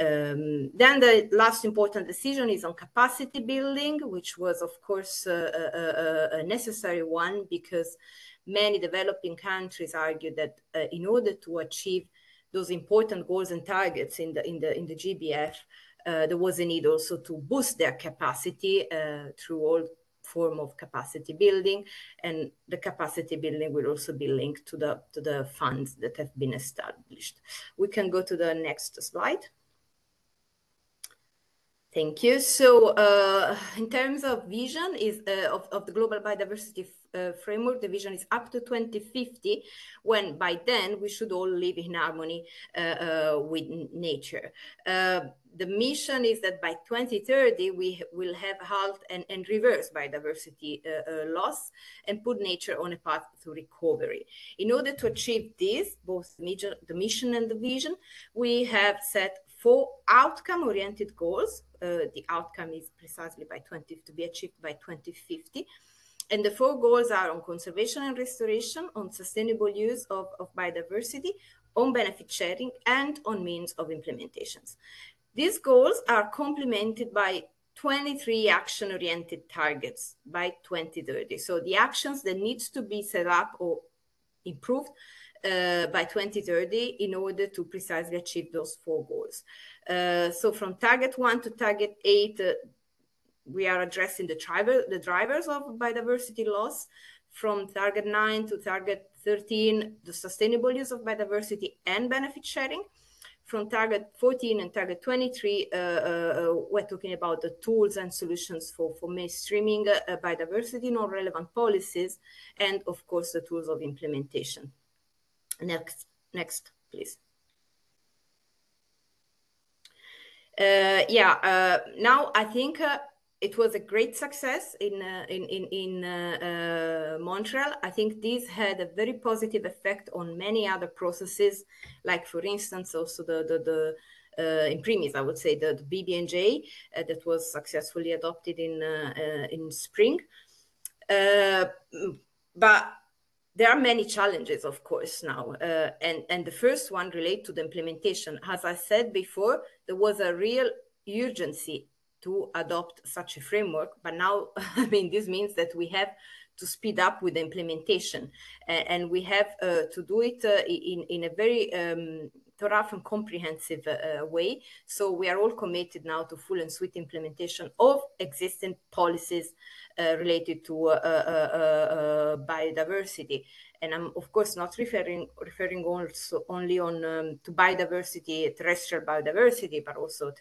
Um, then the last important decision is on capacity building, which was, of course, a, a, a necessary one because many developing countries argue that uh, in order to achieve those important goals and targets in the in the in the GBF, uh, there was a need also to boost their capacity uh, through all form of capacity building and the capacity building will also be linked to the to the funds that have been established we can go to the next slide Thank you. So, uh, in terms of vision is uh, of, of the global biodiversity uh, framework, the vision is up to 2050, when by then we should all live in harmony uh, uh, with nature. Uh, the mission is that by 2030 we will have halt and, and reverse biodiversity loss and put nature on a path to recovery. In order to achieve this, both the mission and the vision, we have set four outcome-oriented goals. Uh, the outcome is precisely by 20 to be achieved by 2050. And the four goals are on conservation and restoration, on sustainable use of, of biodiversity, on benefit sharing, and on means of implementations. These goals are complemented by 23 action-oriented targets by 2030. So the actions that needs to be set up or improved uh, by 2030 in order to precisely achieve those four goals. Uh, so from target one to target eight, uh, we are addressing the, driver, the drivers of biodiversity loss. From target nine to target 13, the sustainable use of biodiversity and benefit sharing. From target 14 and target 23, uh, uh, we're talking about the tools and solutions for, for mainstreaming biodiversity, non-relevant policies, and of course the tools of implementation. Next, next, please. Uh, yeah, uh, now I think uh, it was a great success in uh, in in, in uh, uh, Montreal. I think this had a very positive effect on many other processes, like for instance, also the the, the uh, in I would say the, the BBNJ uh, that was successfully adopted in uh, in spring. but there are many challenges, of course, now. And, and the first one relate to the implementation. As I said before, there was a real urgency to adopt such a framework. But now, [laughs] I mean, this means that we have to speed up with the implementation. Uh, and we have uh, to do it uh, in, in a very um, thorough and comprehensive uh, way. So we are all committed now to full and sweet implementation of existing policies uh, related to uh, uh, biodiversity. And I'm of course not referring referring also only on um, to biodiversity, terrestrial biodiversity, but also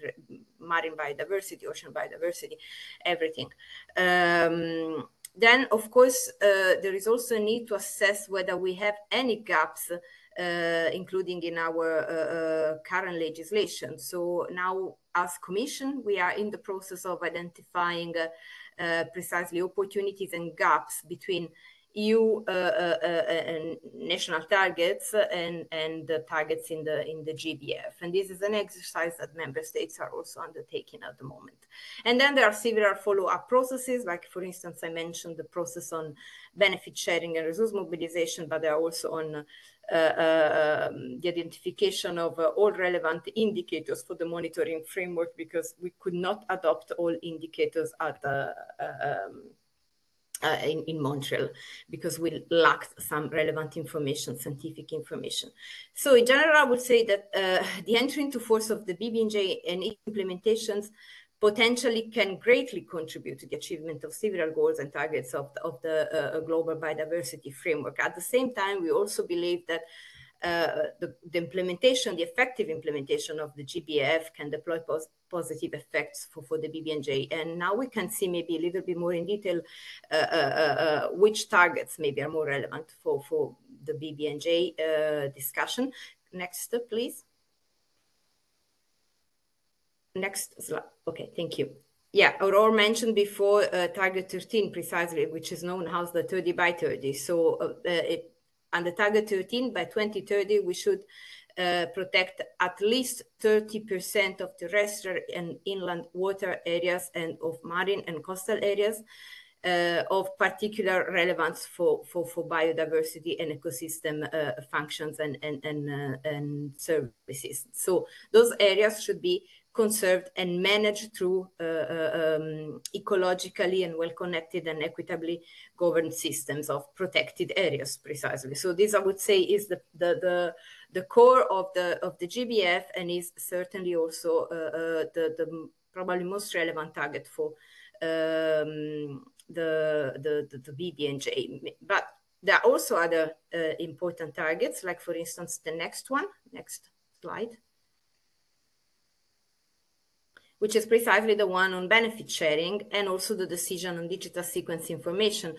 marine biodiversity, ocean biodiversity, everything. Um, then, of course, uh, there is also a need to assess whether we have any gaps uh, uh, including in our uh, uh, current legislation. So now, as Commission, we are in the process of identifying Uh, precisely opportunities and gaps between EU uh, uh, uh, national targets and and the targets in the in the GBF. And this is an exercise that member states are also undertaking at the moment. And then there are several follow-up processes, like for instance, I mentioned the process on benefit sharing and resource mobilization, but there are also on uh, uh, um, the identification of uh, all relevant indicators for the monitoring framework because we could not adopt all indicators at the um, uh, in, in Montreal because we lacked some relevant information, scientific information. So in general, I would say that uh, the entry into force of the BBNJ and its implementations potentially can greatly contribute to the achievement of several goals and targets of, of the uh, global biodiversity framework. At the same time, we also believe that the, the, implementation, the effective implementation of the GBF can deploy pos positive effects for, for the BBNJ. And now we can see maybe a little bit more in detail uh, uh, uh which targets maybe are more relevant for, for the BBNJ uh, discussion. Next, please. Next slide. Okay, thank you. Yeah, Aurora mentioned before uh, target 13 precisely, which is known as the 30 by 30. So uh, it under target 13 by 2030 we should uh, protect at least 30% of terrestrial and inland water areas and of marine and coastal areas uh, of particular relevance for, for, for biodiversity and ecosystem uh, functions and, and, and, uh, and services. So those areas should be conserved and managed through uh, uh, um, ecologically and well-connected and equitably governed systems of protected areas precisely. So this I would say is the, the, the, the core of the, of the GBF and is certainly also uh, uh, the, the probably most relevant target for um, the, the, the, the BBNJ. But there are also other uh, important targets, like for instance, the next one, next slide which is precisely the one on benefit sharing and also the decision on digital sequence information.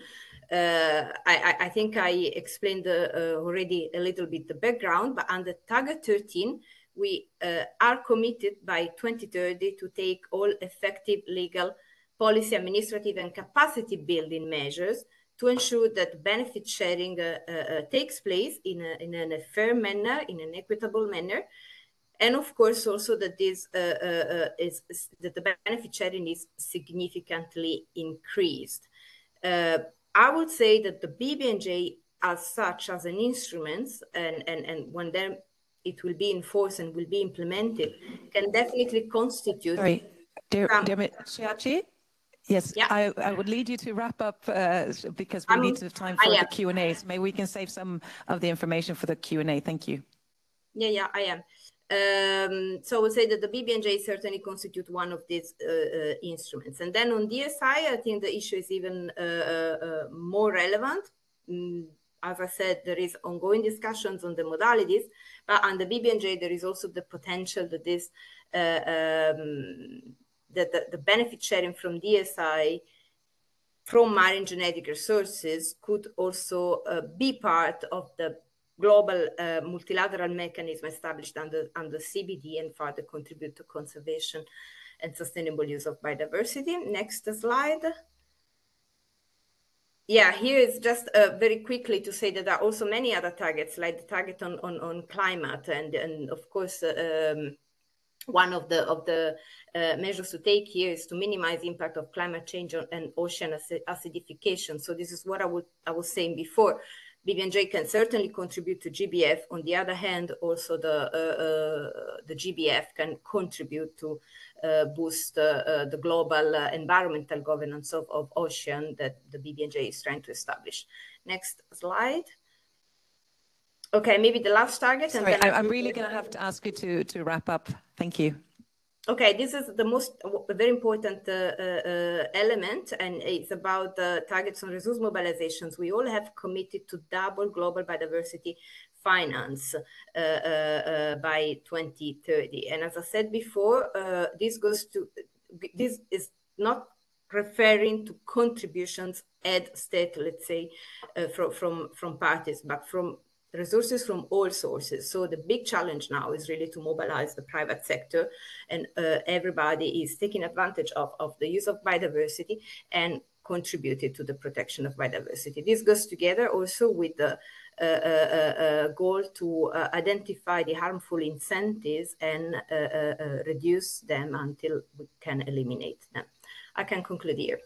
Uh, I, I, think I explained uh, already a little bit the background, but under target 13, we uh, are committed by 2030 to take all effective legal, policy, administrative, and capacity building measures to ensure that benefit sharing uh, uh, takes place in a, in a fair manner, in an equitable manner, and of course also that this uh, uh, uh, is, is, that the benefit sharing is significantly increased. Uh, I would say that the BBNJ as such as an instrument and, and, and when then it will be enforced and will be implemented can definitely constitute Sorry, dear, dear Yes, yeah. I, I would lead you to wrap up uh, because we need to have time for the Q&As. Maybe we can save some of the information for the Q&A. Thank you. Yeah, yeah, I am. Um, so I would say that the BBNJ certainly constitute one of these uh, uh, instruments. And then on DSI, I think the issue is even uh, uh, uh more relevant. Mm, as I said, there is ongoing discussions on the modalities, but on the BBNJ, there is also the potential that this uh, um, that the, the benefit sharing from DSI from marine genetic resources could also be part of the global uh, multilateral mechanism established under, under CBD and further contribute to conservation and sustainable use of biodiversity. Next slide. Yeah, here is just uh, very quickly to say that there are also many other targets, like the target on, on, on climate and, and of course, uh, um, one of the of the uh, measures to take here is to minimize impact of climate change on, and ocean acidification. So this is what I would I was saying before. BBNJ can certainly contribute to GBF. On the other hand, also the uh, uh, the GBF can contribute to uh, boost uh, the global uh, environmental governance of, of ocean that the BBNJ is trying to establish. Next slide. Okay, maybe the last target. Sorry, I'm really going to have to ask you to, to wrap up. Thank you. Okay, this is the most very important uh, uh, element, and it's about the targets on resource mobilizations. We all have committed to double global biodiversity finance uh, uh, uh by 2030. And as I said before, uh, this goes to this is not referring to contributions at state, let's say, from from from parties, but from resources from all sources. So the big challenge now is really to mobilize the private sector and uh, everybody is taking advantage of, of the use of biodiversity and contributed to the protection of biodiversity. This goes together also with the uh, uh, uh, goal to uh, identify the harmful incentives and uh, uh, reduce them until we can eliminate them. I can conclude here.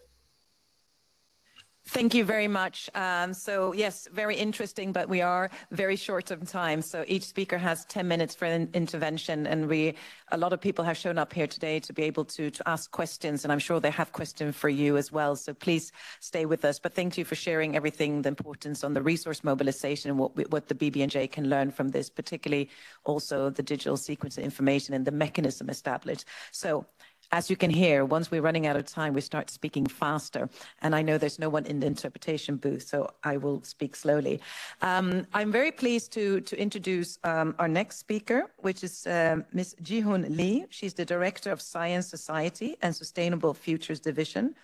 Thank you very much. Um, so yes, very interesting, but we are very short of time. So each speaker has 10 minutes for an intervention and we, a lot of people have shown up here today to be able to, to ask questions and I'm sure they have questions for you as well. So please stay with us. But thank you for sharing everything, the importance on the resource mobilization and what, we, what the BBNJ can learn from this, particularly also the digital sequence of information and the mechanism established. So as you can hear, once we're running out of time, we start speaking faster. And I know there's no one in the interpretation booth, so I will speak slowly. Um, I'm very pleased to, to introduce um, our next speaker, which is uh, Ms. Jihyun Lee. She's the Director of Science Society and Sustainable Futures Division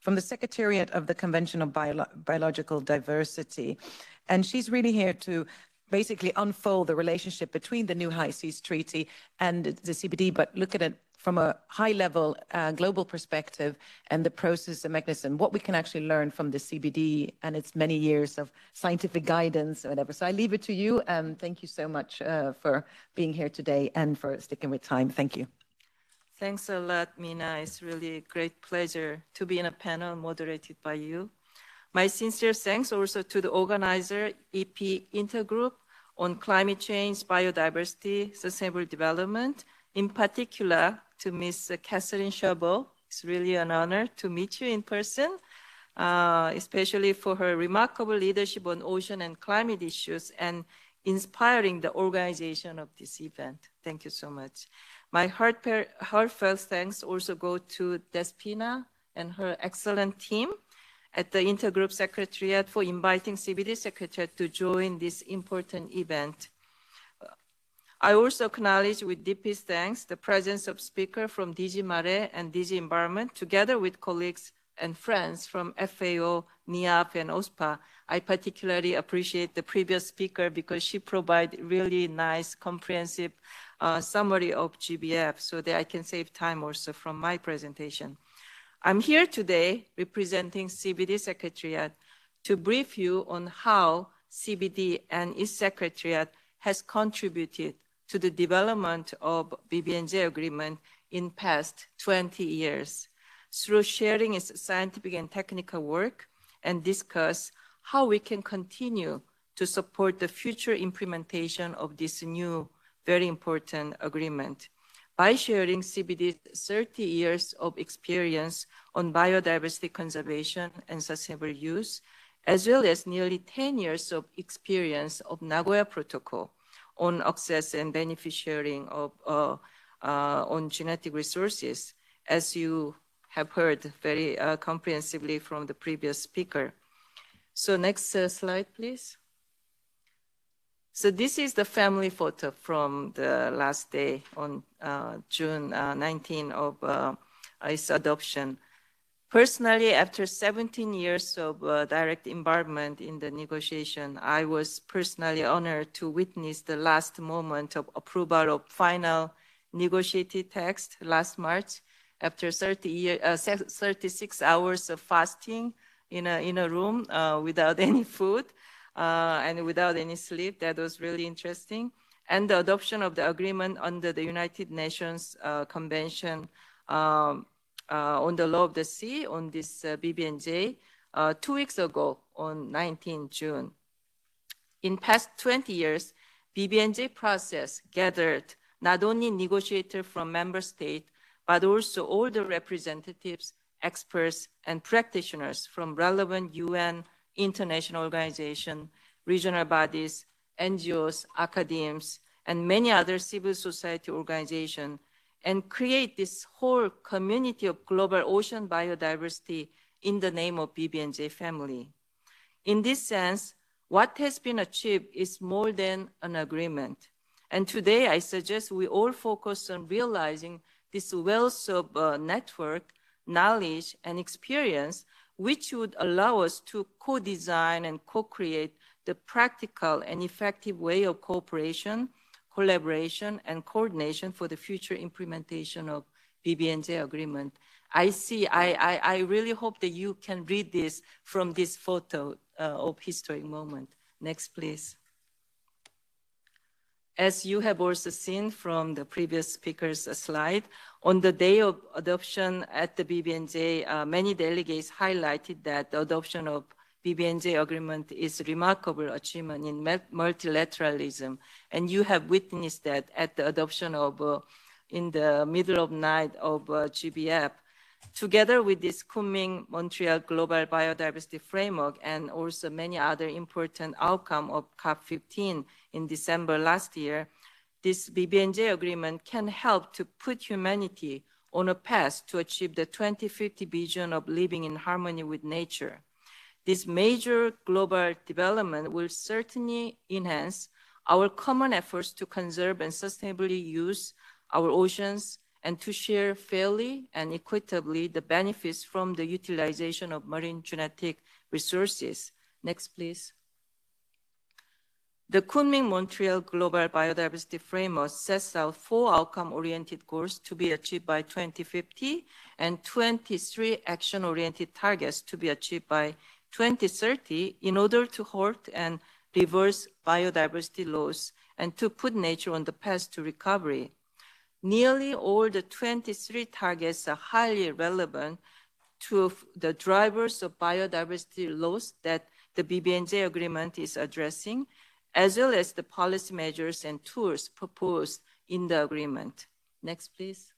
from the Secretariat of the Convention on Bio Biological Diversity. And she's really here to basically unfold the relationship between the new High Seas Treaty and the CBD, but look at it from a high level uh, global perspective and the process and mechanism, what we can actually learn from the CBD and its many years of scientific guidance or whatever. So I leave it to you. And thank you so much uh, for being here today and for sticking with time. Thank you. Thanks a lot, Minna. It's really a great pleasure to be in a panel moderated by you. My sincere thanks also to the organizer, EP Intergroup, on climate change, biodiversity, sustainable development, in particular to Ms. Catherine Chabaud. It's really an honor to meet you in person, uh, especially for her remarkable leadership on ocean and climate issues and inspiring the organization of this event. Thank you so much. My heartfelt thanks also go to Despina and her excellent team at the Intergroup Secretariat for inviting CBD Secretariat to join this important event. I also acknowledge with deepest thanks the presence of speakers from DG Mare and DG Environment, together with colleagues and friends from FAO, NIAP, and OSPAR. I particularly appreciate the previous speaker because she provided really nice, comprehensive uh, summary of GBF so that I can save time also from my presentation. I'm here today representing CBD Secretariat to brief you on how CBD and its Secretariat has contributed to the development of the BBNJ agreement in past 20 years. Through sharing its scientific and technical work and discuss how we can continue to support the future implementation of this new very important agreement. By sharing CBD's 30 years of experience on biodiversity conservation and sustainable use, as well as nearly 10 years of experience of Nagoya Protocol on access and benefit sharing of uh, uh, on genetic resources, as you have heard very uh, comprehensively from the previous speaker. So next uh, slide, please. So this is the family photo from the last day on uh, June uh, 19 of its adoption. Personally, after 17 years of uh, direct involvement in the negotiation, I was personally honored to witness the last moment of approval of final negotiated text last March after 30 year, uh, 36 hours of fasting in a, in a room uh, without [laughs] any food uh, and without any sleep. That was really interesting. And the adoption of the agreement under the United Nations uh, Convention um, on the law of the sea on this uh, BBNJ uh, two weeks ago on 19 June. In past 20 years, BBNJ process gathered not only negotiators from member states, but also all the representatives, experts, and practitioners from relevant UN, international organizations, regional bodies, NGOs, academics, and many other civil society organizations and create this whole community of global ocean biodiversity in the name of BBNJ family. In this sense, what has been achieved is more than an agreement. And today I suggest we all focus on realizing this wealth of uh, network, knowledge, and experience, which would allow us to co-design and co-create the practical and effective way of cooperation, collaboration, and coordination for the future implementation of BBNJ agreement. I see, I, I, I really hope that you can read this from this photo uh, of historic moment. Next, please. As you have also seen from the previous speaker's slide, on the day of adoption at the BBNJ, uh, many delegates highlighted that the adoption of BBNJ agreement is a remarkable achievement in multilateralism. And you have witnessed that at the adoption of, uh, in the middle of night of uh, GBF, together with this Kunming Montreal Global Biodiversity Framework and also many other important outcome of COP15 in December last year, this BBNJ agreement can help to put humanity on a path to achieve the 2050 vision of living in harmony with nature. This major global development will certainly enhance our common efforts to conserve and sustainably use our oceans and to share fairly and equitably the benefits from the utilization of marine genetic resources. Next, please. The Kunming-Montreal Global Biodiversity Framework sets out four outcome-oriented goals to be achieved by 2050 and 23 action-oriented targets to be achieved by 2030 in order to halt and reverse biodiversity loss and to put nature on the path to recovery. Nearly all the 23 targets are highly relevant to the drivers of biodiversity loss that the BBNJ agreement is addressing, as well as the policy measures and tools proposed in the agreement. Next, please.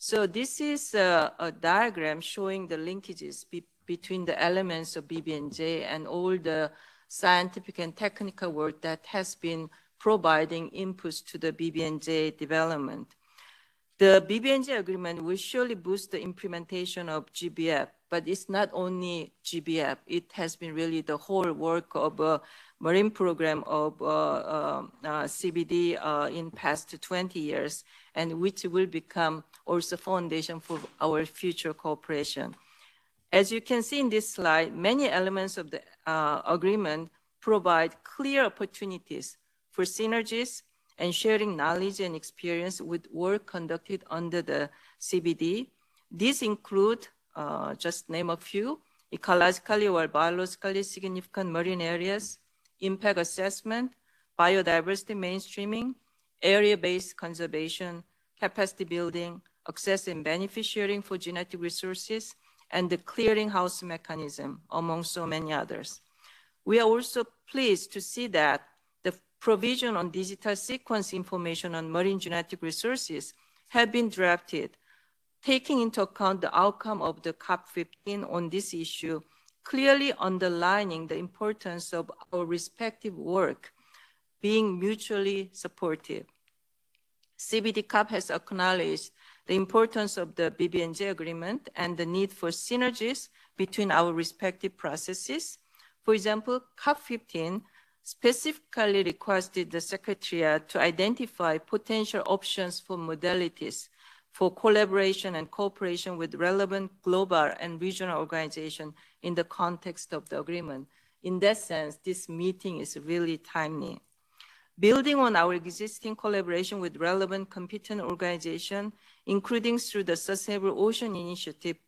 So this is a, a diagram showing the linkages be, between the elements of BBNJ and all the scientific and technical work that has been providing inputs to the BBNJ development. The BBNJ agreement will surely boost the implementation of GBF, but it's not only GBF. It has been really the whole work of a marine program of uh, uh, uh, CBD in past 20 years, and which will become also foundation for our future cooperation. As you can see in this slide, many elements of the agreement provide clear opportunities for synergies and sharing knowledge and experience with work conducted under the CBD. These include, just name a few, ecologically or biologically significant marine areas, impact assessment, biodiversity mainstreaming, area-based conservation, capacity building, access and benefit sharing for genetic resources, and the clearinghouse mechanism, among so many others. We are also pleased to see that the provision on digital sequence information on marine genetic resources have been drafted, taking into account the outcome of the COP15 on this issue, clearly underlining the importance of our respective work being mutually supportive. CBD COP has acknowledged the importance of the BBNJ agreement and the need for synergies between our respective processes. For example, COP15 specifically requested the Secretariat to identify potential options for modalities for collaboration and cooperation with relevant global and regional organizations in the context of the agreement. In that sense, this meeting is really timely. Building on our existing collaboration with relevant competent organizations, including through the Sustainable Ocean Initiative,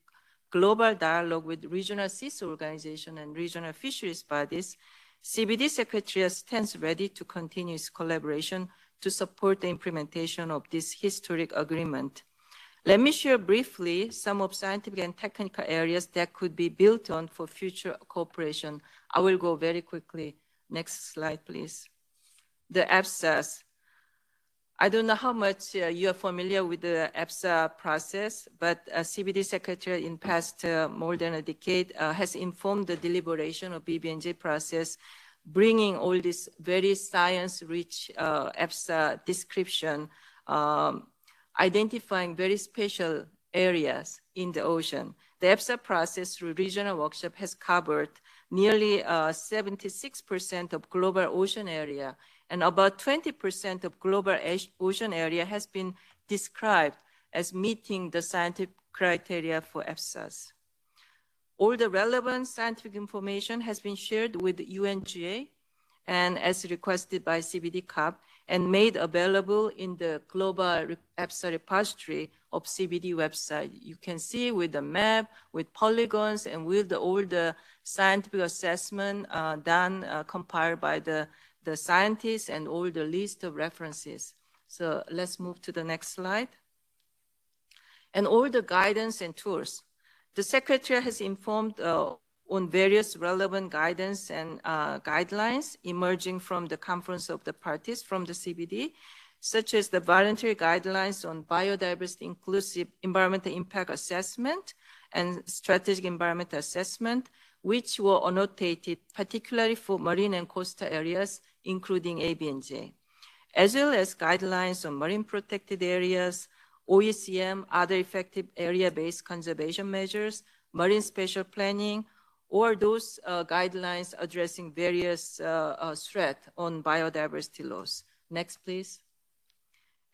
global dialogue with regional seas organizations and regional fisheries bodies, CBD Secretariat stands ready to continue its collaboration to support the implementation of this historic agreement. Let me share briefly some of scientific and technical areas that could be built on for future cooperation. I will go very quickly. Next slide, please. The EBSAs. I don't know how much uh, you are familiar with the EBSA process, but uh, CBD Secretary in past uh, more than a decade uh, has informed the deliberation of BBNJ process, bringing all this very science-rich uh, EBSA description, um, identifying very special areas in the ocean. The EBSA process through regional workshop has covered nearly 76% uh, of global ocean area and about 20% of global ocean area has been described as meeting the scientific criteria for EBSAs. All the relevant scientific information has been shared with UNGA and as requested by CBD COP and made available in the global EBSA repository of CBD website. You can see with the map, with polygons, and with the, all the scientific assessment uh, done, uh, compiled by the, the scientists and all the list of references. So let's move to the next slide. And all the guidance and tools. The Secretary has informed uh, on various relevant guidance and uh, guidelines emerging from the Conference of the Parties from the CBD, such as the voluntary guidelines on biodiversity inclusive environmental impact assessment and strategic environmental assessment, which were annotated particularly for marine and coastal areas, including ABNJ, as well as guidelines on marine protected areas, OECM, other effective area-based conservation measures, marine spatial planning, or those uh, guidelines addressing various uh, uh, threats on biodiversity loss. Next, please.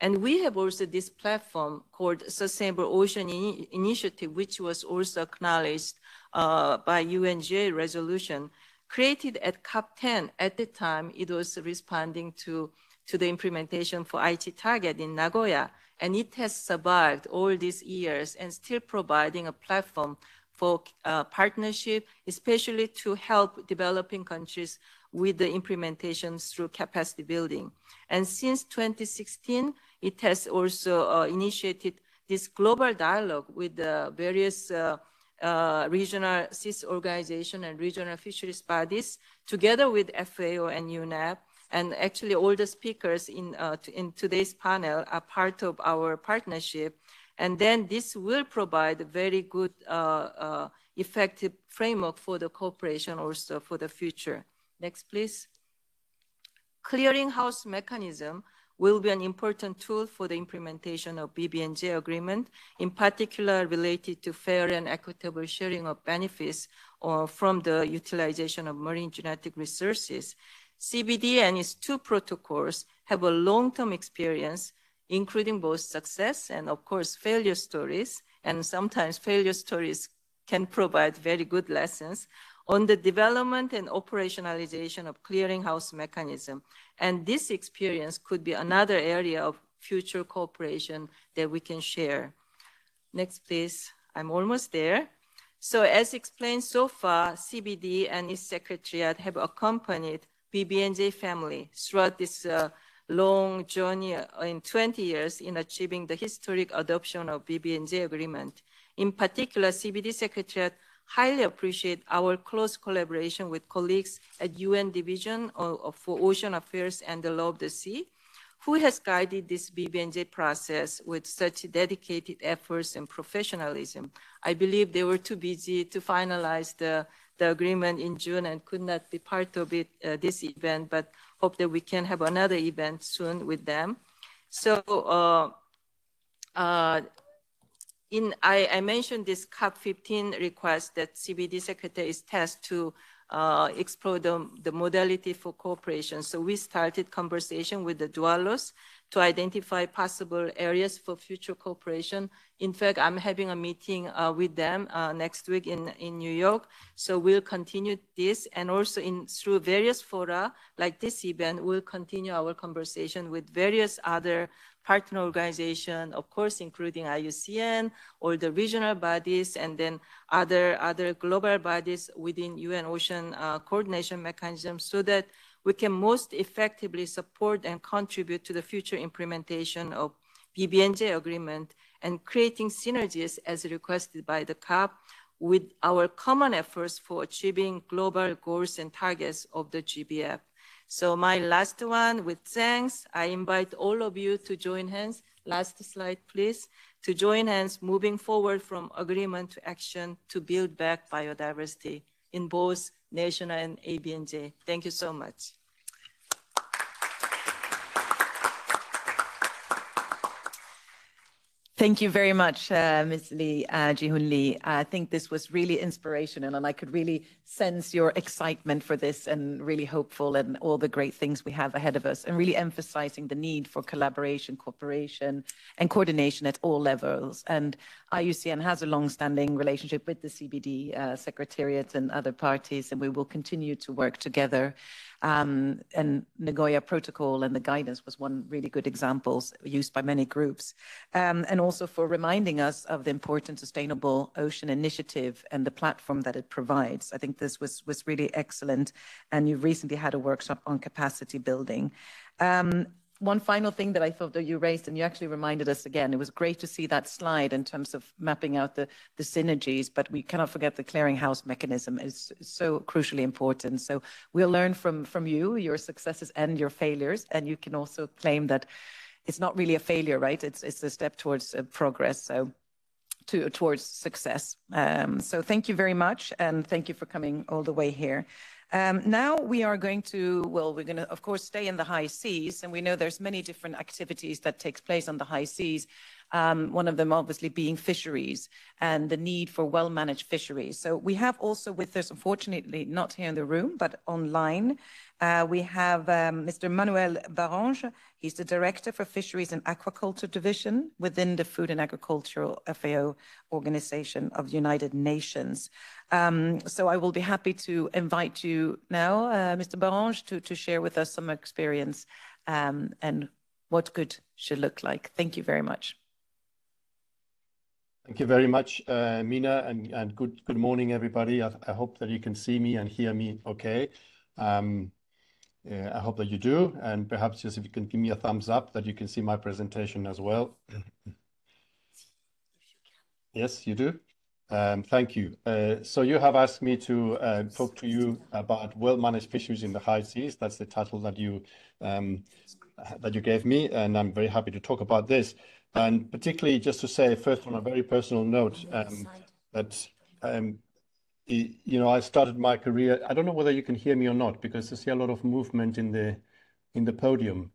And we have also this platform called Sustainable Ocean In Initiative, which was also acknowledged uh, by UNGA resolution, created at COP10. At the time, it was responding to, to the implementation for Aichi target in Nagoya. And it has survived all these years and still providing a platform for uh, partnership, especially to help developing countries with the implementations through capacity building. And since 2016, it has also uh, initiated this global dialogue with the various uh, uh, regional seas organization and regional fisheries bodies, together with FAO and UNEP. And actually, all the speakers in, uh, in today's panel are part of our partnership. And then this will provide a very good, uh, uh, effective framework for the cooperation also for the future. Next, please. Clearinghouse mechanism will be an important tool for the implementation of BBNJ agreement, in particular related to fair and equitable sharing of benefits uh, from the utilization of marine genetic resources. CBD and its two protocols have a long-term experience including both success and, of course, failure stories. And sometimes failure stories can provide very good lessons on the development and operationalization of clearinghouse mechanism. And this experience could be another area of future cooperation that we can share. Next, please. I'm almost there. So as explained so far, CBD and its secretariat have accompanied BBNJ family throughout this uh, long journey in 20 years in achieving the historic adoption of BBNJ agreement. In particular, CBD Secretariat highly appreciate our close collaboration with colleagues at UN Division for Ocean Affairs and the Law of the Sea, who has guided this BBNJ process with such dedicated efforts and professionalism. I believe they were too busy to finalize the, the agreement in June and could not be part of it, uh, this event, but hope that we can have another event soon with them. So uh, uh, in I, I, mentioned this COP15 request that CBD Secretary is tasked to uh, explore the, the modality for cooperation. So we started conversation with the DOALOS to identify possible areas for future cooperation. In fact, I'm having a meeting uh, with them uh, next week in, in New York. So we'll continue this and also in through various fora like this event, we'll continue our conversation with various other partner organizations, of course, including IUCN or the regional bodies and then other, other global bodies within UN Ocean uh, Coordination Mechanism so that we can most effectively support and contribute to the future implementation of BBNJ agreement and creating synergies as requested by the COP with our common efforts for achieving global goals and targets of the GBF. So my last one with thanks, I invite all of you to join hands. Last slide, please. To join hands moving forward from agreement to action to build back biodiversity in both national and ABNJ. Thank you so much. Thank you very much, uh, Ms. Lee, uh, Jihyun Lee. I think this was really inspirational, and I could really sense your excitement for this and really hopeful and all the great things we have ahead of us, and really emphasizing the need for collaboration, cooperation, and coordination at all levels. And IUCN has a long-standing relationship with the CBD uh, Secretariat and other parties, and we will continue to work together um, and Nagoya Protocol and the guidance was one really good examples used by many groups. Um, and also for reminding us of the important sustainable ocean initiative and the platform that it provides. I think this was, was really excellent. And you recently had a workshop on capacity building. Um, one final thing that I thought that you raised, and you actually reminded us again, it was great to see that slide in terms of mapping out the, the synergies, but we cannot forget the clearinghouse mechanism is so crucially important. So we'll learn from, from you, your successes and your failures, and you can also claim that it's not really a failure, right? It's, it's a step towards uh, progress. So to, towards success. Um, so thank you very much, and thank you for coming all the way here. Um, now we are going to, well, we're going to, of course, stay in the high seas, and we know there's many different activities that takes place on the high seas. Um, one of them obviously being fisheries and the need for well-managed fisheries. So we have also with us, unfortunately, not here in the room, but online, uh, we have um, Mr. Manuel Barange. He's the Director for Fisheries and Aquaculture Division within the Food and Agricultural FAO Organization of the United Nations. Um, so I will be happy to invite you now, uh, Mr. Barange, to, to share with us some experience um, and what good should look like. Thank you very much. Thank you very much, uh, Minna, and, and good, good morning, everybody. I, I, hope that you can see me and hear me okay. Um, uh, I hope that you do, and perhaps just if you can give me a thumbs up that you can see my presentation as well. Yes, you do? Um, thank you. Uh, so you have asked me to uh, talk to you about well-managed fisheries in the high seas. That's the title that you um, that you gave me, and I'm very happy to talk about this. And particularly, just to say, first on a very personal note, um, that um, you know, I started my career. I don't know whether you can hear me or not because I see a lot of movement in the in the podium.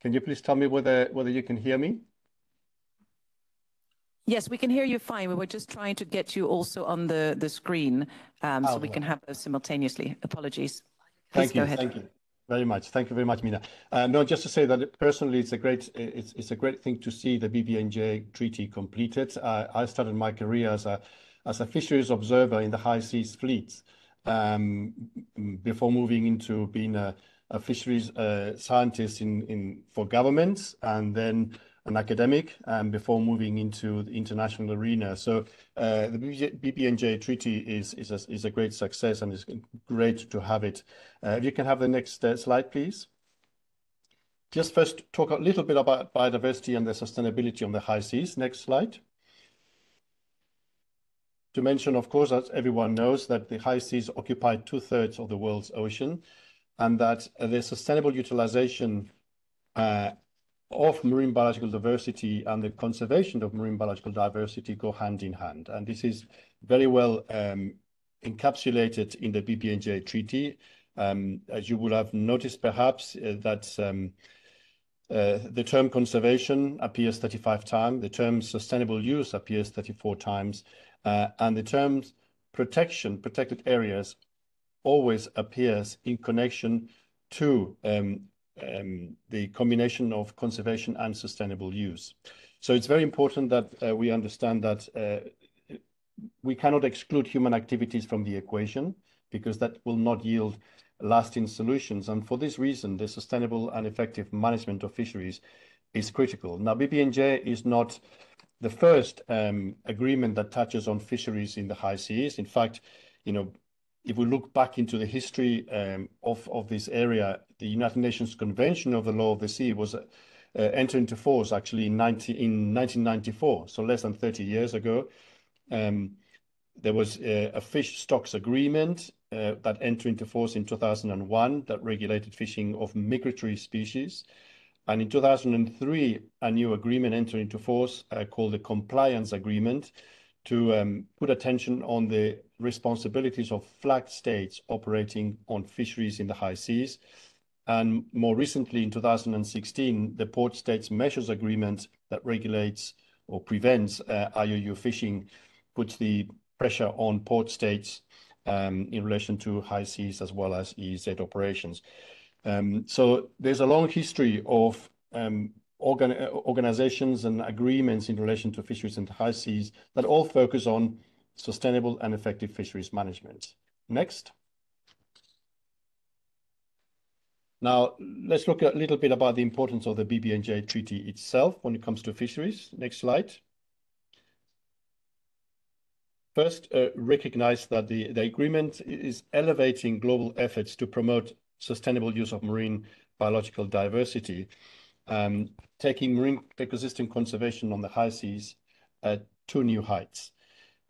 Can you please tell me whether whether you can hear me? Yes, we can hear you fine. We were just trying to get you also on the the screen, um, so we can have those simultaneously. Apologies. Please thank you. Ahead. Thank you very much. Thank you very much, Minna. Uh, no, just to say that personally, it's a great it's it's a great thing to see the BBNJ treaty completed. Uh, I started my career as a as a fisheries observer in the high seas fleets um, before moving into being a, a fisheries uh, scientist in, in for governments and then an academic um, before moving into the international arena. So uh, the BBNJ treaty is is a, is a great success and it's great to have it. Uh, if you can have the next uh, slide, please. Just first talk a little bit about biodiversity and the sustainability on the high seas. Next slide to mention, of course, as everyone knows, that the high seas occupy two-thirds of the world's ocean, and that the sustainable utilization uh, of marine biological diversity and the conservation of marine biological diversity go hand in hand. And this is very well um, encapsulated in the BBNJ treaty. Um, as you will have noticed, perhaps, uh, that um, uh, the term conservation appears 35 times, the term sustainable use appears 34 times, uh, and the term protection, protected areas, always appears in connection to um, um, the combination of conservation and sustainable use. So it's very important that uh, we understand that uh, we cannot exclude human activities from the equation because that will not yield lasting solutions. And for this reason, the sustainable and effective management of fisheries is critical. Now, BBNJ is not the first um, agreement that touches on fisheries in the high seas. In fact, you know, if we look back into the history um, of, of this area, the United Nations Convention of the Law of the Sea was uh, entered into force actually in, 90, in 1994, so less than 30 years ago. Um, there was a, a, fish stocks agreement uh, that entered into force in 2001 that regulated fishing of migratory species. And in 2003, a new agreement entered into force uh, called the Compliance Agreement to um, put attention on the responsibilities of flag states operating on fisheries in the high seas. And more recently, in 2016, the Port States Measures Agreement that regulates or prevents uh, IUU fishing puts the pressure on port states um, in relation to high seas as well as EEZ operations. Um, so there's a long history of um, uh, organizations and agreements in relation to fisheries and high seas that all focus on sustainable and effective fisheries management. Next. Now, let's look a little bit about the importance of the BBNJ Treaty itself when it comes to fisheries. Next slide. First, uh, recognize that the agreement is elevating global efforts to promote sustainable use of marine biological diversity, um, taking marine ecosystem conservation on the high seas at to new heights.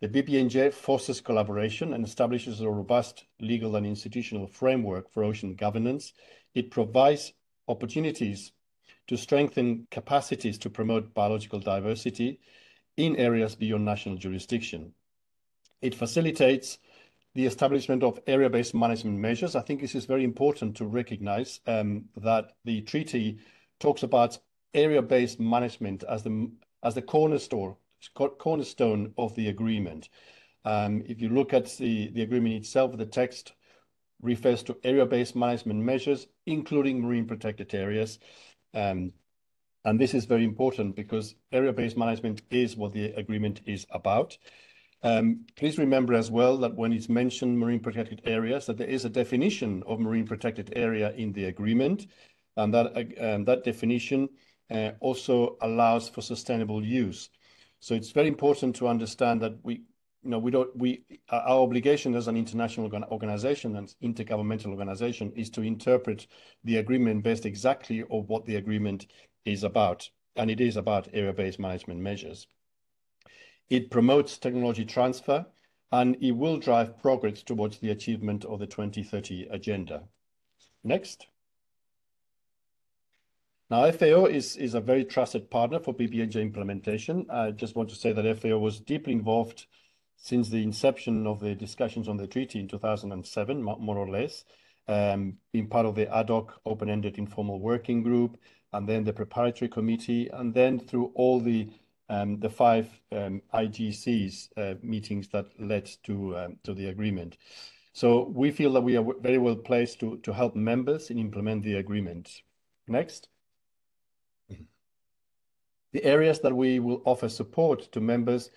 The BBNJ fosters collaboration and establishes a robust legal and institutional framework for ocean governance. It provides opportunities to strengthen capacities to promote biological diversity in areas beyond national jurisdiction. It facilitates the establishment of area-based management measures. I think this is very important to recognize um, that the treaty talks about area-based management as the as the cornerstone of the agreement. Um, if you look at the agreement itself, the text refers to area-based management measures, including marine protected areas. Um, and this is very important because area-based management is what the agreement is about. Um, please remember as well that when it's mentioned marine protected areas, that there is a definition of marine protected area in the agreement, and that that definition uh, also allows for sustainable use. So it's very important to understand that we, you know, we don't, we, uh, our obligation as an international organization and intergovernmental organization is to interpret the agreement based exactly on what the agreement is about, and it is about area-based management measures. It promotes technology transfer, and it will drive progress towards the achievement of the 2030 agenda. Next. Now, FAO is is a very trusted partner for BBNJ implementation. I just want to say that FAO was deeply involved since the inception of the discussions on the treaty in 2007, more or less, um, being part of the ad hoc open-ended informal working group, and then the preparatory committee, and then through all the um, the five um, IGCs uh, meetings that led to to the agreement. So we feel that we are very well placed to to help members in implement the agreement. Next. The areas that we will offer support to members,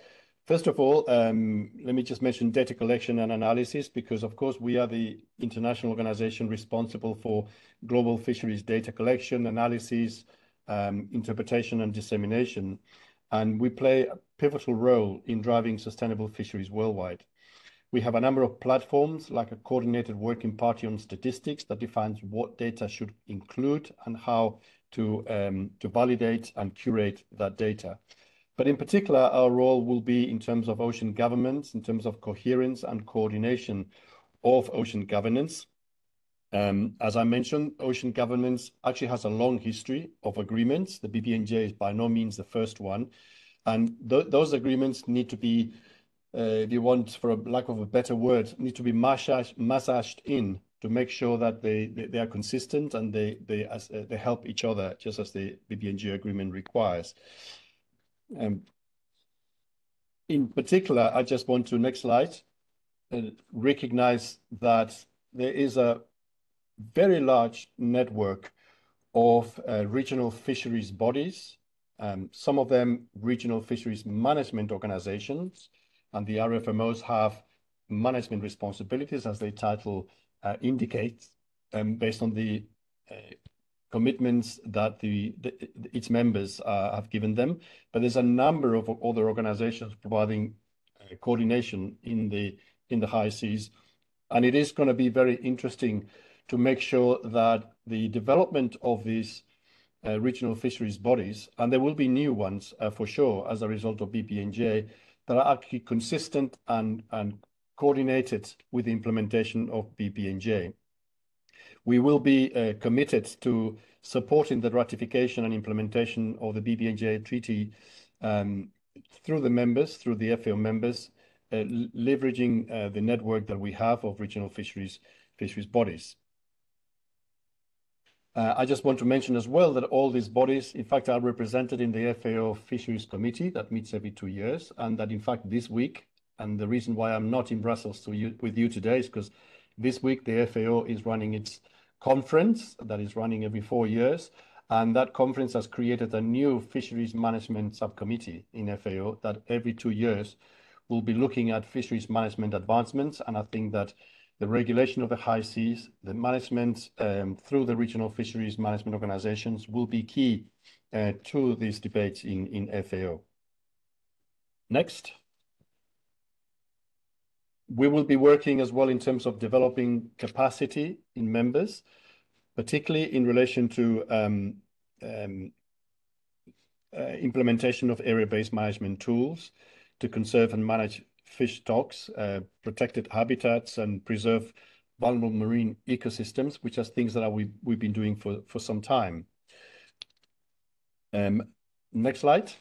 first of all, um, let me just mention data collection and analysis, because of course, we are the international organization responsible for global fisheries data collection, analysis, um, interpretation, and dissemination, and we play a pivotal role in driving sustainable fisheries worldwide. We have a number of platforms, like a coordinated working party on statistics that defines what data should include and how Um, to validate and curate that data. But in particular, our role will be in terms of ocean governance, in terms of coherence and coordination of ocean governance. Um, as I mentioned, ocean governance actually has a long history of agreements. The BBNJ is by no means the first one, and those agreements need to be, uh, if you want, for a lack of a better word, need to be massaged in to make sure that they they are consistent and they they as uh, they help each other, just as the BBNJ agreement requires. Um, in particular, I just want to, next slide, uh, recognize that there is a very large network of uh, regional fisheries bodies, um, some of them regional fisheries management organizations, and the RFMOs have management responsibilities, as they title Uh, indicates, um, based on the uh, commitments that the its members uh, have given them. But there's a number of other organizations providing coordination in the in the high seas, and it is gonna be very interesting to make sure that the development of these regional fisheries bodies, and there will be new ones, for sure, as a result of BBNJ, that are actually consistent and coordinated with the implementation of BBNJ. We will be uh, committed to supporting the ratification and implementation of the BBNJ treaty um, through the members, through the FAO members, uh, leveraging uh, the network that we have of regional fisheries fisheries bodies. Uh, I just want to mention as well that all these bodies, in fact, are represented in the FAO Fisheries Committee that meets every two years, and that in fact this week, and the reason why I'm not in Brussels you, with you today is because this week the FAO is running its conference that is running every four years, and that conference has created a new fisheries management subcommittee in FAO that every two years will be looking at fisheries management advancements. And I think that the regulation of the high seas, the management um, through the regional fisheries management organizations will be key uh, to these debates in, in FAO. Next. We will be working as well in terms of developing capacity in members particularly in relation to um, um, uh, implementation of area-based management tools to conserve and manage fish stocks, uh, protected habitats, and preserve vulnerable marine ecosystems, which are things that we, we've been doing for, for some time. Um, next slide.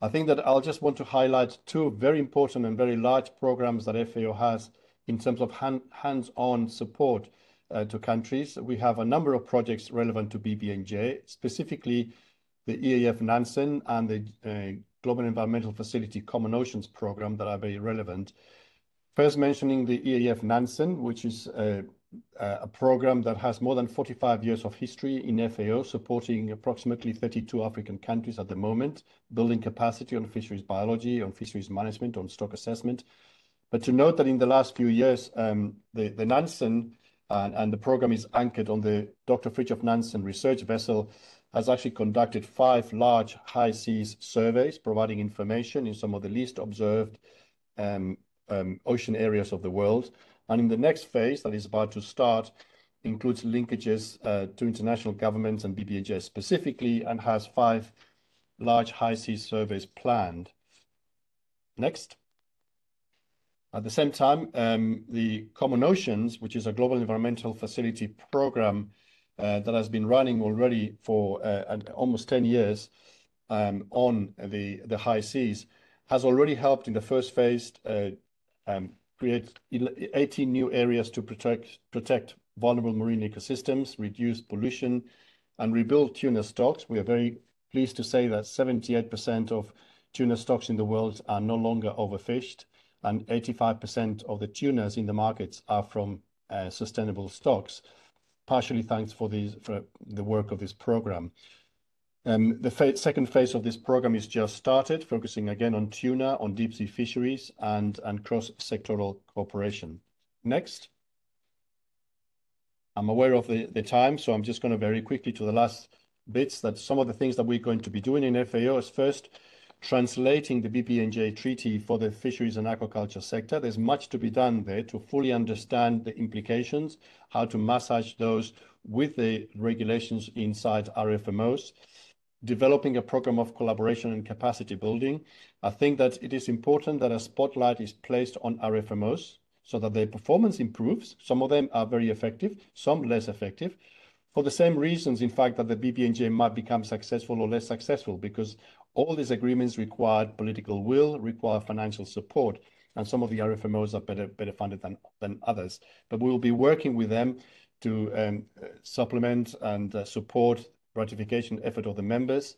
I think that I'll just want to highlight two very important and very large programs that FAO has in terms of hand, hands-on support uh, to countries. We have a number of projects relevant to BBNJ, specifically the EAF Nansen and the uh, Global Environmental Facility Common Oceans Program that are very relevant. First mentioning the EAF Nansen, which is a, a program that has more than 45 years of history in FAO, supporting approximately 32 African countries at the moment, building capacity on fisheries biology, on fisheries management, on stock assessment, but to note that in the last few years, um, the, the Nansen and, and, the program is anchored on the Dr. Fridtjof Nansen research vessel has actually conducted five large high seas surveys providing information in some of the least observed um, um, ocean areas of the world. And in the next phase that is about to start includes linkages uh, to international governments and BBNJ specifically and has five large high seas surveys planned. Next. At the same time, um, the Common Oceans, which is a global environmental facility program uh, that has been running already for uh, almost 10 years um, on the, the high seas, has already helped in the first phase create 18 new areas to protect, protect vulnerable marine ecosystems, reduce pollution, and rebuild tuna stocks. We are very pleased to say that 78% of tuna stocks in the world are no longer overfished and 85% of the tunas in the markets are from uh, sustainable stocks, partially thanks for the work of this program. Um, the second phase of this program is just started, focusing again on tuna, on deep sea fisheries, and, cross-sectoral cooperation. Next. I'm aware of the, the time, so I'm just going to very quickly to the last bits that some of the things that we're going to be doing in FAO is first, translating the BBNJ treaty for the fisheries and aquaculture sector. There's much to be done there to fully understand the implications, how to massage those with the regulations inside RFMOs, developing a program of collaboration and capacity building. I think that it is important that a spotlight is placed on RFMOs so that their performance improves. Some of them are very effective, some less effective, for the same reasons, in fact, that the BBNJ might become successful or less successful, because all these agreements require political will, require financial support, and some of the RFMOs are better, better funded than, than others. But we will be working with them to um, supplement and uh, support ratification effort of the members,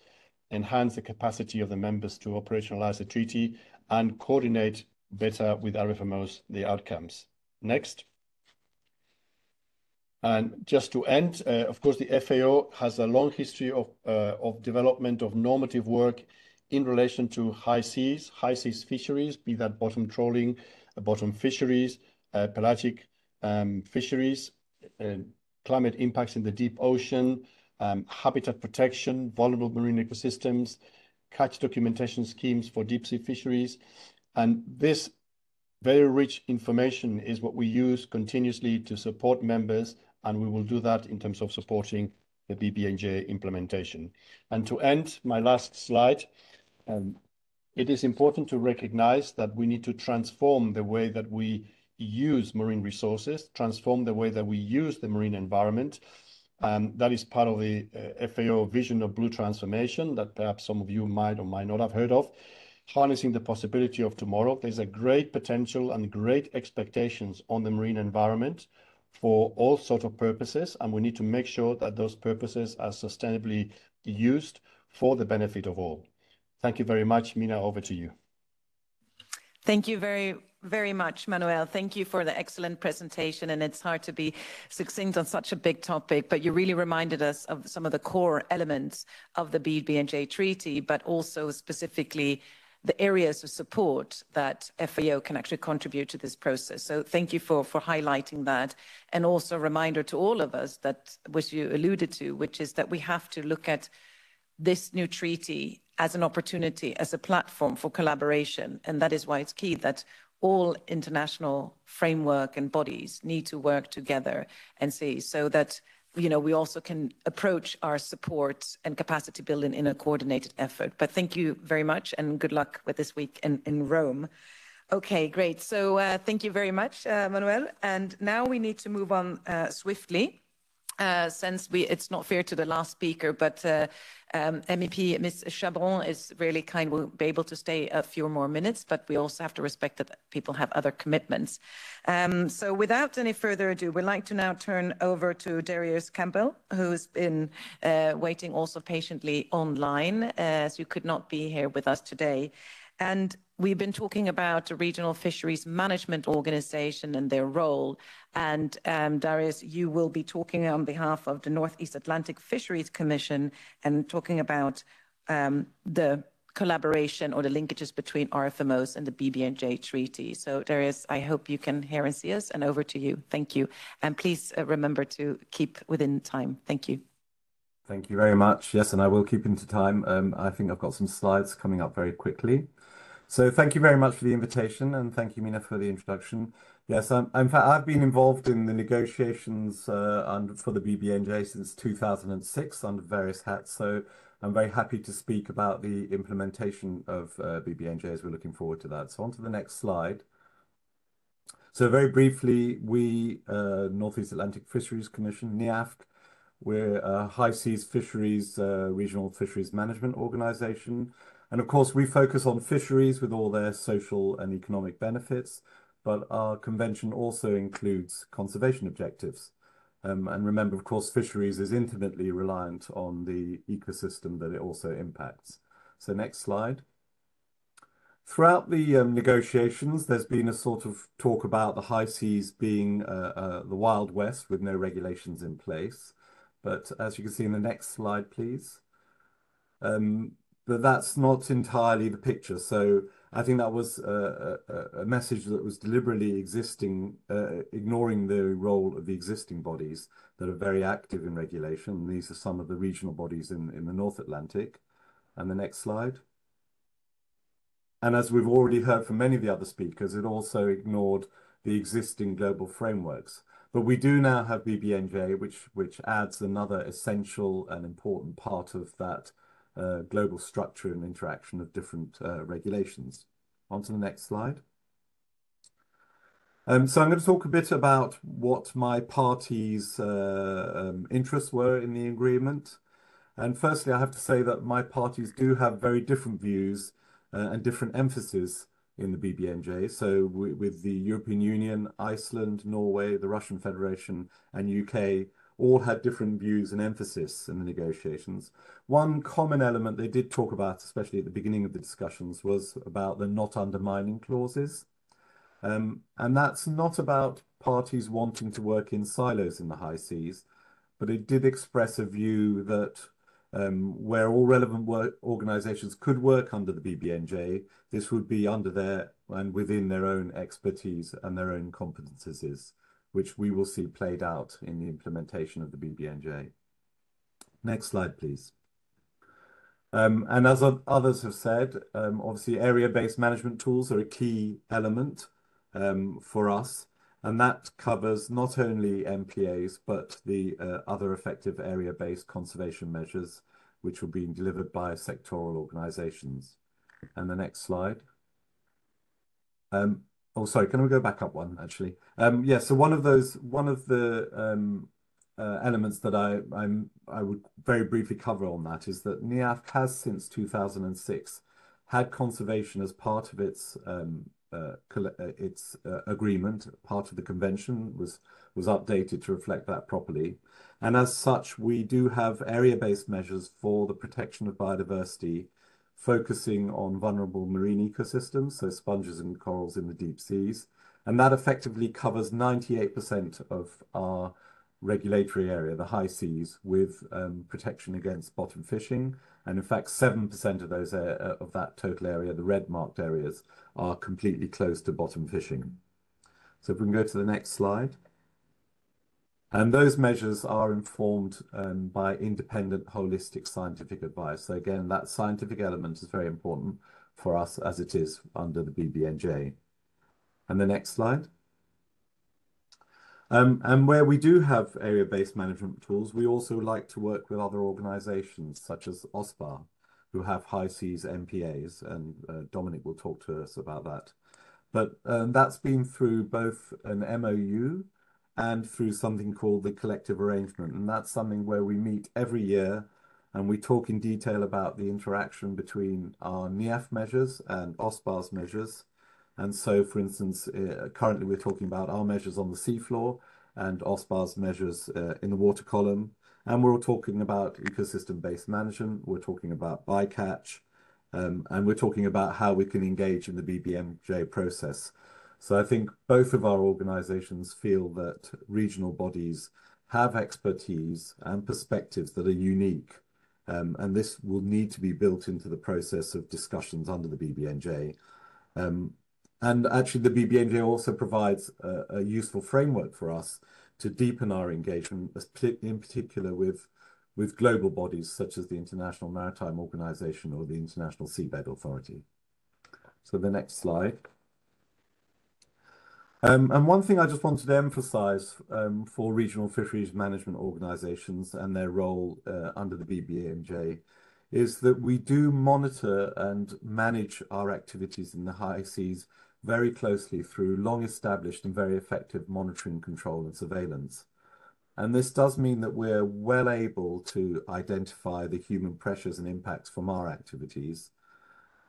enhance the capacity of the members to operationalize the treaty, and coordinate better with RFMOs the outcomes. Next. And just to end, uh, of course, the FAO has a long history of, uh, of development of normative work in relation to high seas, high seas fisheries, be that bottom trawling, bottom fisheries, uh, pelagic um, fisheries, uh, climate impacts in the deep ocean, habitat protection, vulnerable marine ecosystems, catch documentation schemes for deep sea fisheries. And this very rich information is what we use continuously to support members and we will do that in terms of supporting the BBNJ implementation. And to end, my last slide, um, it is important to recognize that we need to transform the way that we use marine resources, transform the way that we use the marine environment. Um, that is part of the uh, FAO vision of blue transformation that perhaps some of you might or might not have heard of. Harnessing the possibility of tomorrow. There's a great potential and great expectations on the marine environment for all sorts of purposes, and we need to make sure that those purposes are sustainably used for the benefit of all. Thank you very much. Minna, over to you. Thank you very, very much, Manuel. Thank you for the excellent presentation. And it's hard to be succinct on such a big topic, but you really reminded us of some of the core elements of the BBNJ Treaty, but also specifically the areas of support that FAO can actually contribute to this process. So thank you for, for highlighting that. And also a reminder to all of us that, which you alluded to, which is that we have to look at this new treaty as an opportunity, as a platform for collaboration. And that is why it's key that all international framework and bodies need to work together and see so that you know, we also can approach our support and capacity building in a coordinated effort. But thank you very much and good luck with this week in, in Rome. Okay, great. So uh, thank you very much, uh, Manuel. And now we need to move on uh, swiftly. Uh, since we, it's not fair to the last speaker, but uh, um, MEP Ms. Chabaud is really kind. We'll be able to stay a few more minutes, but we also have to respect that people have other commitments. Um, so without any further ado, we'd like to now turn over to Darius Campbell, who's been uh, waiting also patiently online, as you could not be here with us today. And we've been talking about the Regional Fisheries Management Organization and their role. And um, Darius, you will be talking on behalf of the Northeast Atlantic Fisheries Commission and talking about um, the collaboration or the linkages between RFMOs and the BBNJ treaty. So Darius, I hope you can hear and see us and over to you. Thank you. And please uh, remember to keep within time. Thank you. Thank you very much. Yes, and I will keep into time. Um, I think I've got some slides coming up very quickly. So thank you very much for the invitation, and thank you, Minna, for the introduction. Yes, I'm, in fact, I've been involved in the negotiations uh, under, for the BBNJ since 2006 under various hats. So I'm very happy to speak about the implementation of uh, BBNJ as we're looking forward to that. So on to the next slide. So very briefly, we, uh, Northeast Atlantic Fisheries Commission, NEAFC, we're a high seas fisheries, uh, regional fisheries management organization. And of course, we focus on fisheries with all their social and economic benefits, but our convention also includes conservation objectives. Um, and remember, of course, fisheries is intimately reliant on the ecosystem that it also impacts. So next slide. Throughout the um, negotiations, there's been a sort of talk about the high seas being uh, uh, the Wild West with no regulations in place. But as you can see in the next slide, please, but that's not entirely the picture. So I think that was a, a, a message that was deliberately existing, uh, ignoring the role of the existing bodies that are very active in regulation. These are some of the regional bodies in, in the North Atlantic. And the next slide. And as we've already heard from many of the other speakers, it also ignored the existing global frameworks. But we do now have BBNJ, which, which adds another essential and important part of that uh, global structure and interaction of different uh, regulations. On to the next slide. Um, so I'm going to talk a bit about what my party's uh, um, interests were in the agreement. And firstly, I have to say that my parties do have very different views uh, and different emphases in the BBNJ. So with the European Union, Iceland, Norway, the Russian Federation, and UK all had different views and emphasis in the negotiations. One common element they did talk about, especially at the beginning of the discussions, was about the not undermining clauses. Um, and that's not about parties wanting to work in silos in the high seas, but it did express a view that um, where all relevant work organizations could work under the BBNJ, this would be under their and within their own expertise and their own competences which we will see played out in the implementation of the BBNJ. Next slide, please. Um, and as others have said, um, obviously area-based management tools are a key element um, for us, and that covers not only MPAs, but the uh, other effective area-based conservation measures, which will be delivered by sectoral organizations. And the next slide. Um, Oh, sorry, can we go back up one, actually? Um, yeah, so one of those, one of the um, uh, elements that I I'm I would very briefly cover on that is that NEAFC has since 2006 had conservation as part of its um, its agreement. Part of the convention was was updated to reflect that properly. And as such, we do have area-based measures for the protection of biodiversity, focusing on vulnerable marine ecosystems, so sponges and corals in the deep seas. And that effectively covers 98% of our regulatory area, the high seas, with protection against bottom fishing. And in fact, 7% of those uh, of that total area, the red-marked areas, are completely closed to bottom fishing. So if we can go to the next slide. And those measures are informed um, by independent, holistic scientific advice. So again, that scientific element is very important for us as it is under the BBNJ. And the next slide. Um, and where we do have area-based management tools, we also like to work with other organizations such as OSPAR, who have high seas MPAs, and uh, Dominic will talk to us about that. But um, That has been through both an MOU and through something called the collective arrangement. And That is something where we meet every year, and we talk in detail about the interaction between our NIAF measures and OSPAR's measures. And so, for instance, eh, currently we're talking about our measures on the seafloor and OSPAR's measures eh, in the water column. And we're all talking about ecosystem-based management. We're talking about bycatch, um, and we're talking about how we can engage in the BBNJ process. I think both of our organizations feel that regional bodies have expertise and perspectives that are unique, um, and this will need to be built into the process of discussions under the BBNJ. Um, and actually, the BBNJ also provides a useful framework for us to deepen our engagement, in particular with, with global bodies such as the International Maritime Organization or the International Seabed Authority. So the next slide. Um, one thing I just wanted to emphasize um, for regional fisheries management organizations and their role uh, under the BBNJ is that we do monitor and manage our activities in the high seas very closely through long-established and very effective monitoring, control, and surveillance. And this does mean that we're well able to identify the human pressures and impacts from our activities.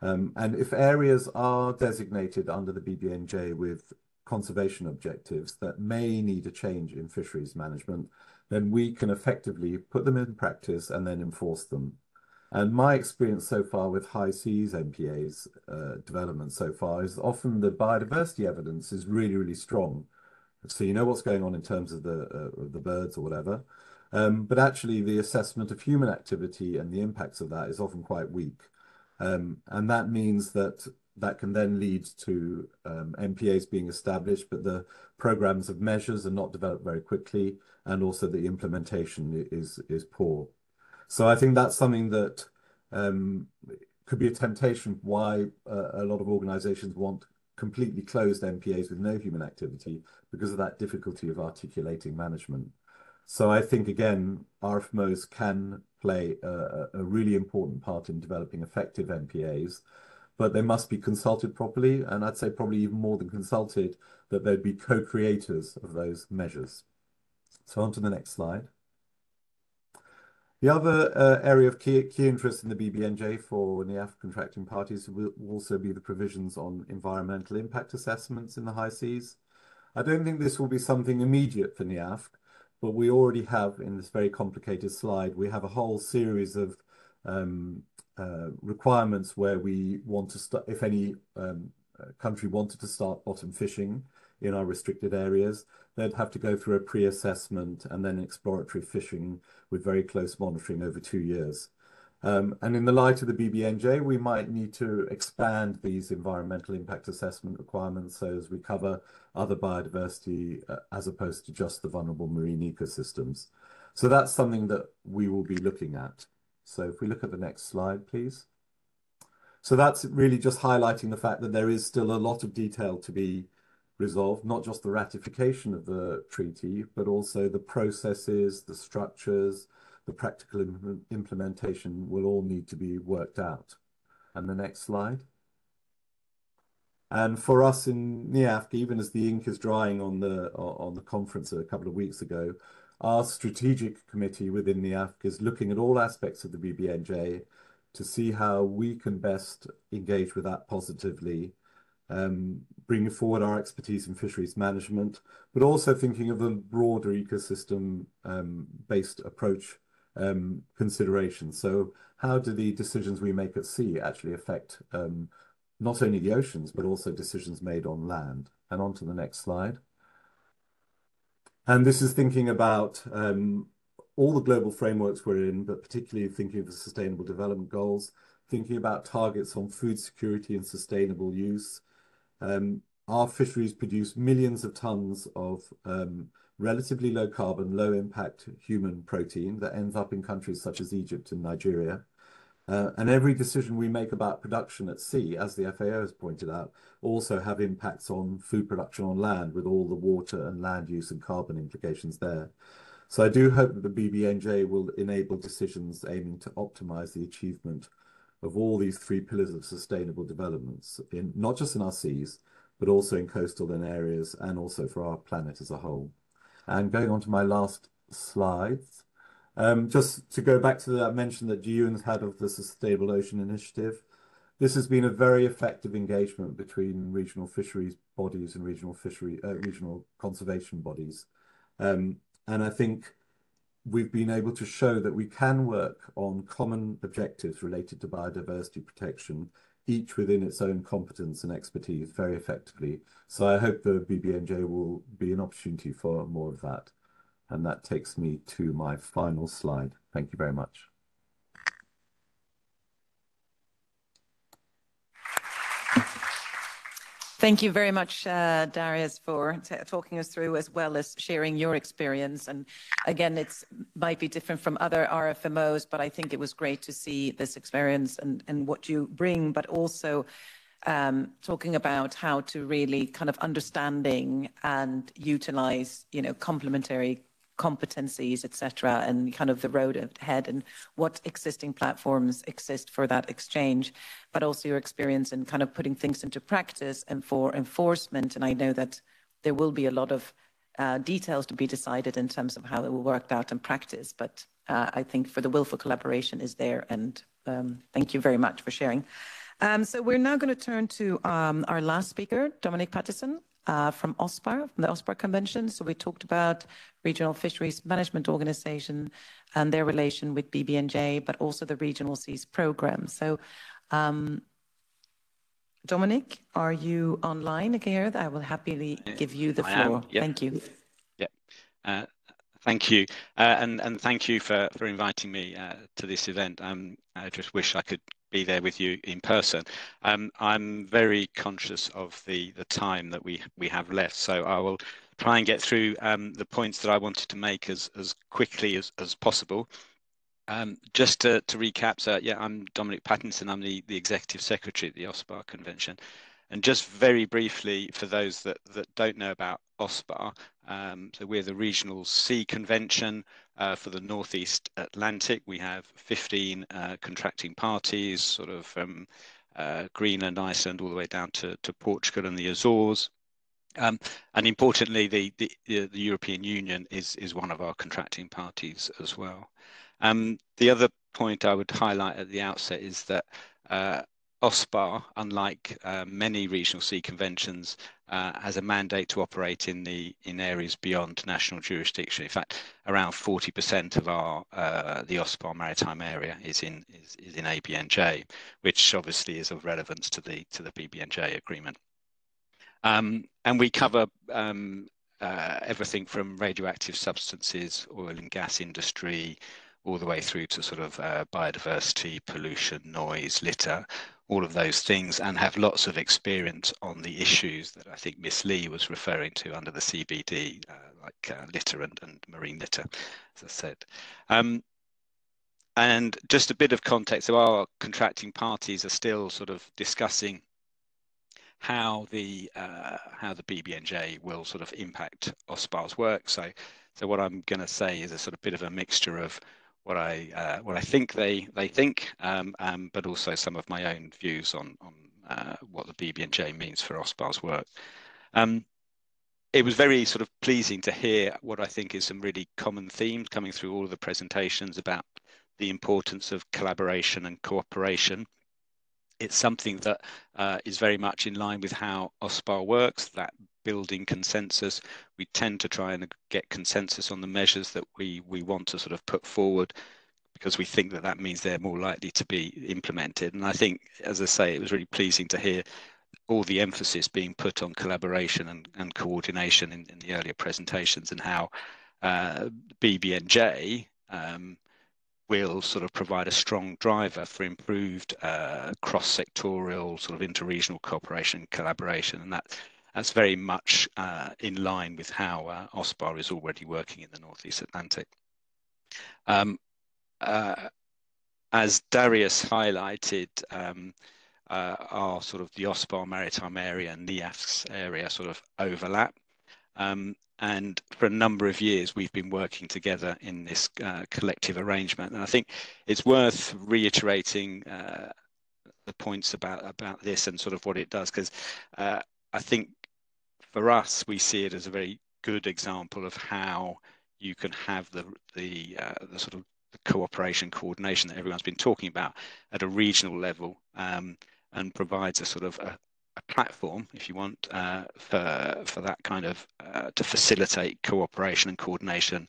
Um, and if areas are designated under the BBNJ with conservation objectives that may need a change in fisheries management, then we can effectively put them in practice and then enforce them. And my experience so far with high seas MPAs development so far is often the biodiversity evidence is really, really strong. So you know what's going on in terms of the birds or whatever. Um, but actually, the assessment of human activity and the impacts of that is often quite weak. Um, and that means that can then lead to um, MPAs being established, but the programs of measures are not developed very quickly, and also the implementation is poor. So I think that's something that um, could be a temptation why a lot of organizations want completely closed MPAs with no human activity because of that difficulty of articulating management. So I think, again, RFMOs can play a really important part in developing effective MPAs, but they must be consulted properly. And I'd say probably even more than consulted, that they'd be co-creators of those measures. So on to the next slide. The other uh, area of key key, interest in the BBNJ for NIAF contracting parties will also be the provisions on environmental impact assessments in the high seas. I don't think this will be something immediate for NIAF, but we already have in this very complicated slide, we have a whole series of um, Uh, requirements where we want to start, if any um, uh, country wanted to start bottom fishing in our restricted areas, they'd have to go through a pre-assessment and then exploratory fishing with very close monitoring over two years. Um, and in the light of the BBNJ, we might need to expand these environmental impact assessment requirements so as we cover other biodiversity uh, as opposed to just the vulnerable marine ecosystems. So That is something that we will be looking at. So if we look at the next slide, please. So That is really just highlighting the fact that there is still a lot of detail to be resolved, not just the ratification of the treaty, but also the processes, the structures, the practical implementation will all need to be worked out. And the next slide. And for us in NIAF, even as the ink is drying on the on the conference a couple of weeks ago, our strategic committee within the NIAF is looking at all aspects of the BBNJ to see how we can best engage with that positively um, bringing forward our expertise in fisheries management, but also thinking of a broader ecosystem um, based approach um, considerations. So how do the decisions we make at sea actually affect um, not only the oceans, but also decisions made on land? And on to the next slide. And this is thinking about um, all the global frameworks we're in, but particularly thinking of the Sustainable Development Goals, thinking about targets on food security and sustainable use. Um, our fisheries produce millions of tons of um, relatively low carbon, low impact human protein that ends up in countries such as Egypt and Nigeria. Uh, and every decision we make about production at sea, as the FAO has pointed out, also have impacts on food production on land with all the water and land use and carbon implications there. So I do hope that the BBNJ will enable decisions aiming to optimize the achievement of all these three pillars of sustainable developments, in not just in our seas, but also in coastal and areas, and also for our planet as a whole. And going on to my last slides, um, just to go back to that mention that Jihyun's had of the Sustainable Ocean Initiative, this has been a very effective engagement between regional fisheries bodies and regional fishery uh, regional conservation bodies, um, and I think we've been able to show that we can work on common objectives related to biodiversity protection, each within its own competence and expertise very effectively. So I hope the BBNJ will be an opportunity for more of that. And that takes me to my final slide. Thank you very much. Thank you very much, uh, Darius, for talking us through as well as sharing your experience. And again, it might be different from other RFMOs, but I think it was great to see this experience and, and what you bring, but also um, talking about how to really kind of understanding and utilize, you know, complementary competencies, etc., and kind of the road ahead and what existing platforms exist for that exchange, but also your experience in kind of putting things into practice and for enforcement. And I know that there will be a lot of uh, details to be decided in terms of how it will work out in practice. But uh, I think for the will for collaboration is there. And um, thank you very much for sharing. Um, so we're now going to turn to um, our last speaker, Dominic Pattinson from OSPAR, from the OSPAR Convention. So we talked about Regional Fisheries Management Organization and their relation with BBNJ, but also the Regional Seas Program. So, um, Dominic, are you online here? I will happily give you the floor. Thank you. Yeah. Uh, thank you, uh, and and thank you for for inviting me uh, to this event. Um, I just wish I could be there with you in person. Um, I'm very conscious of the the time that we we have left, so I will try and get through um, the points that I wanted to make as as quickly as as possible. Um, just to, to recap, so yeah, I'm Dominic Pattinson. I'm the, the executive secretary at the OSPAR convention. And just very briefly, for those that, that don't know about OSPAR, um, so we're the Regional Sea Convention uh, for the Northeast Atlantic. We have 15 uh, contracting parties, sort of from uh, Greenland, Iceland, all the way down to, to Portugal and the Azores. Um, and importantly, the, the, the, European Union is, is one of our contracting parties as well. Um, the other point I would highlight at the outset is that uh, OSPAR, unlike uh, many regional sea conventions, uh, has a mandate to operate in the in areas beyond national jurisdiction. In fact, around 40% of our uh, the OSPAR maritime area is in is, is in ABNJ, which obviously is of relevance to the to the BBNJ agreement. Um, and we cover um, uh, everything from radioactive substances, oil and gas industry, all the way through to sort of uh, biodiversity, pollution, noise, litter, all of those things and have lots of experience on the issues that I think Miss Lee was referring to under the CBD, uh, like uh, litter and, and, marine litter, as I said. Um, and just a bit of context, so our contracting parties are still sort of discussing how the uh, how the BBNJ will sort of impact OSPAR's work. So, so what I'm going to say is a sort of bit of a mixture of what I uh, what I think they they think, um, um, but also some of my own views on on uh, what the BBNJ means for OSPAR's work. Um, it was very sort of pleasing to hear what I think is some really common themes coming through all of the presentations about the importance of collaboration and cooperation it's something that uh, is very much in line with how OSPAR works, that building consensus. We tend to try and get consensus on the measures that we, we want to sort of put forward because we think that that means they're more likely to be implemented. And I think, as I say, it was really pleasing to hear all the emphasis being put on collaboration and, and coordination in, in the earlier presentations and how uh, BBNJ um, will sort of provide a strong driver for improved uh, cross-sectorial sort of inter-regional cooperation and collaboration. And that, that's very much uh, in line with how uh, OSPAR is already working in the Northeast Atlantic. Um, uh, as Darius highlighted, um, uh, our sort of the OSPAR maritime area and NEAFC area sort of overlap. Um, and for a number of years, we've been working together in this uh, collective arrangement. And I think it's worth reiterating uh, the points about, about this and sort of what it does, because I think for us, we see it as a very good example of how you can have the, the, uh, the sort of cooperation coordination that everyone's been talking about at a regional level um, and provides a sort of a, a platform, if you want, uh, for for that kind of uh, to facilitate cooperation and coordination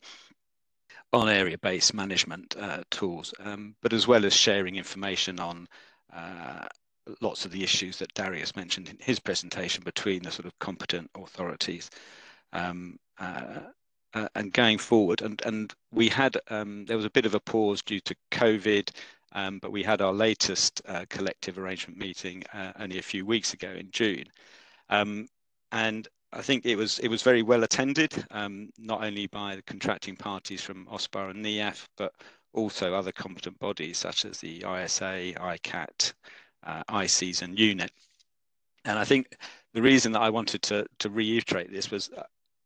on area-based management uh, tools, um, but as well as sharing information on uh, lots of the issues that Darius mentioned in his presentation between the sort of competent authorities. Um, uh, uh, and going forward, and and we had um, there was a bit of a pause due to COVID um, but we had our latest uh, collective arrangement meeting uh, only a few weeks ago in June. Um, and I think it was it was very well attended, um, not only by the contracting parties from OSPAR and NEAFC, but also other competent bodies such as the ISA, ICCAT, uh, ICES and UNIT. And I think the reason that I wanted to, to reiterate this was uh,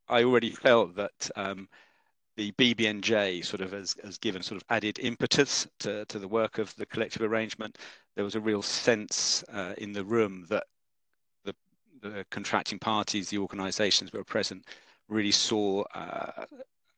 I already felt that um, the BBNJ sort of has, has given sort of added impetus to, to the work of the collective arrangement. There was a real sense uh, in the room that the, the contracting parties, the organisations were present, really saw uh,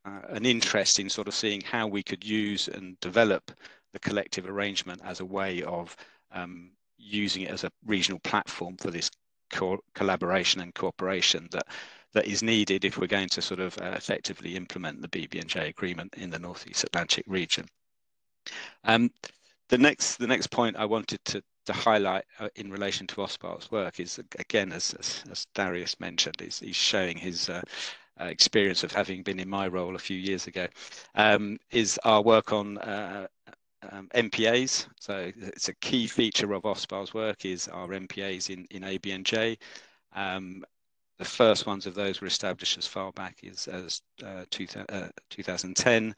uh, an interest in sort of seeing how we could use and develop the collective arrangement as a way of um, using it as a regional platform for this co collaboration and cooperation that that is needed if we're going to sort of uh, effectively implement the BBNJ agreement in the Northeast Atlantic region. Um, the next the next point I wanted to to highlight uh, in relation to OSPAR's work is again as as, as Darius mentioned is he's showing his uh, uh, experience of having been in my role a few years ago um, is our work on uh, um, MPAs. So it's a key feature of OSPAR's work is our MPAs in in ABNJ. Um, the first ones of those were established as far back as, as uh, two, uh, 2010.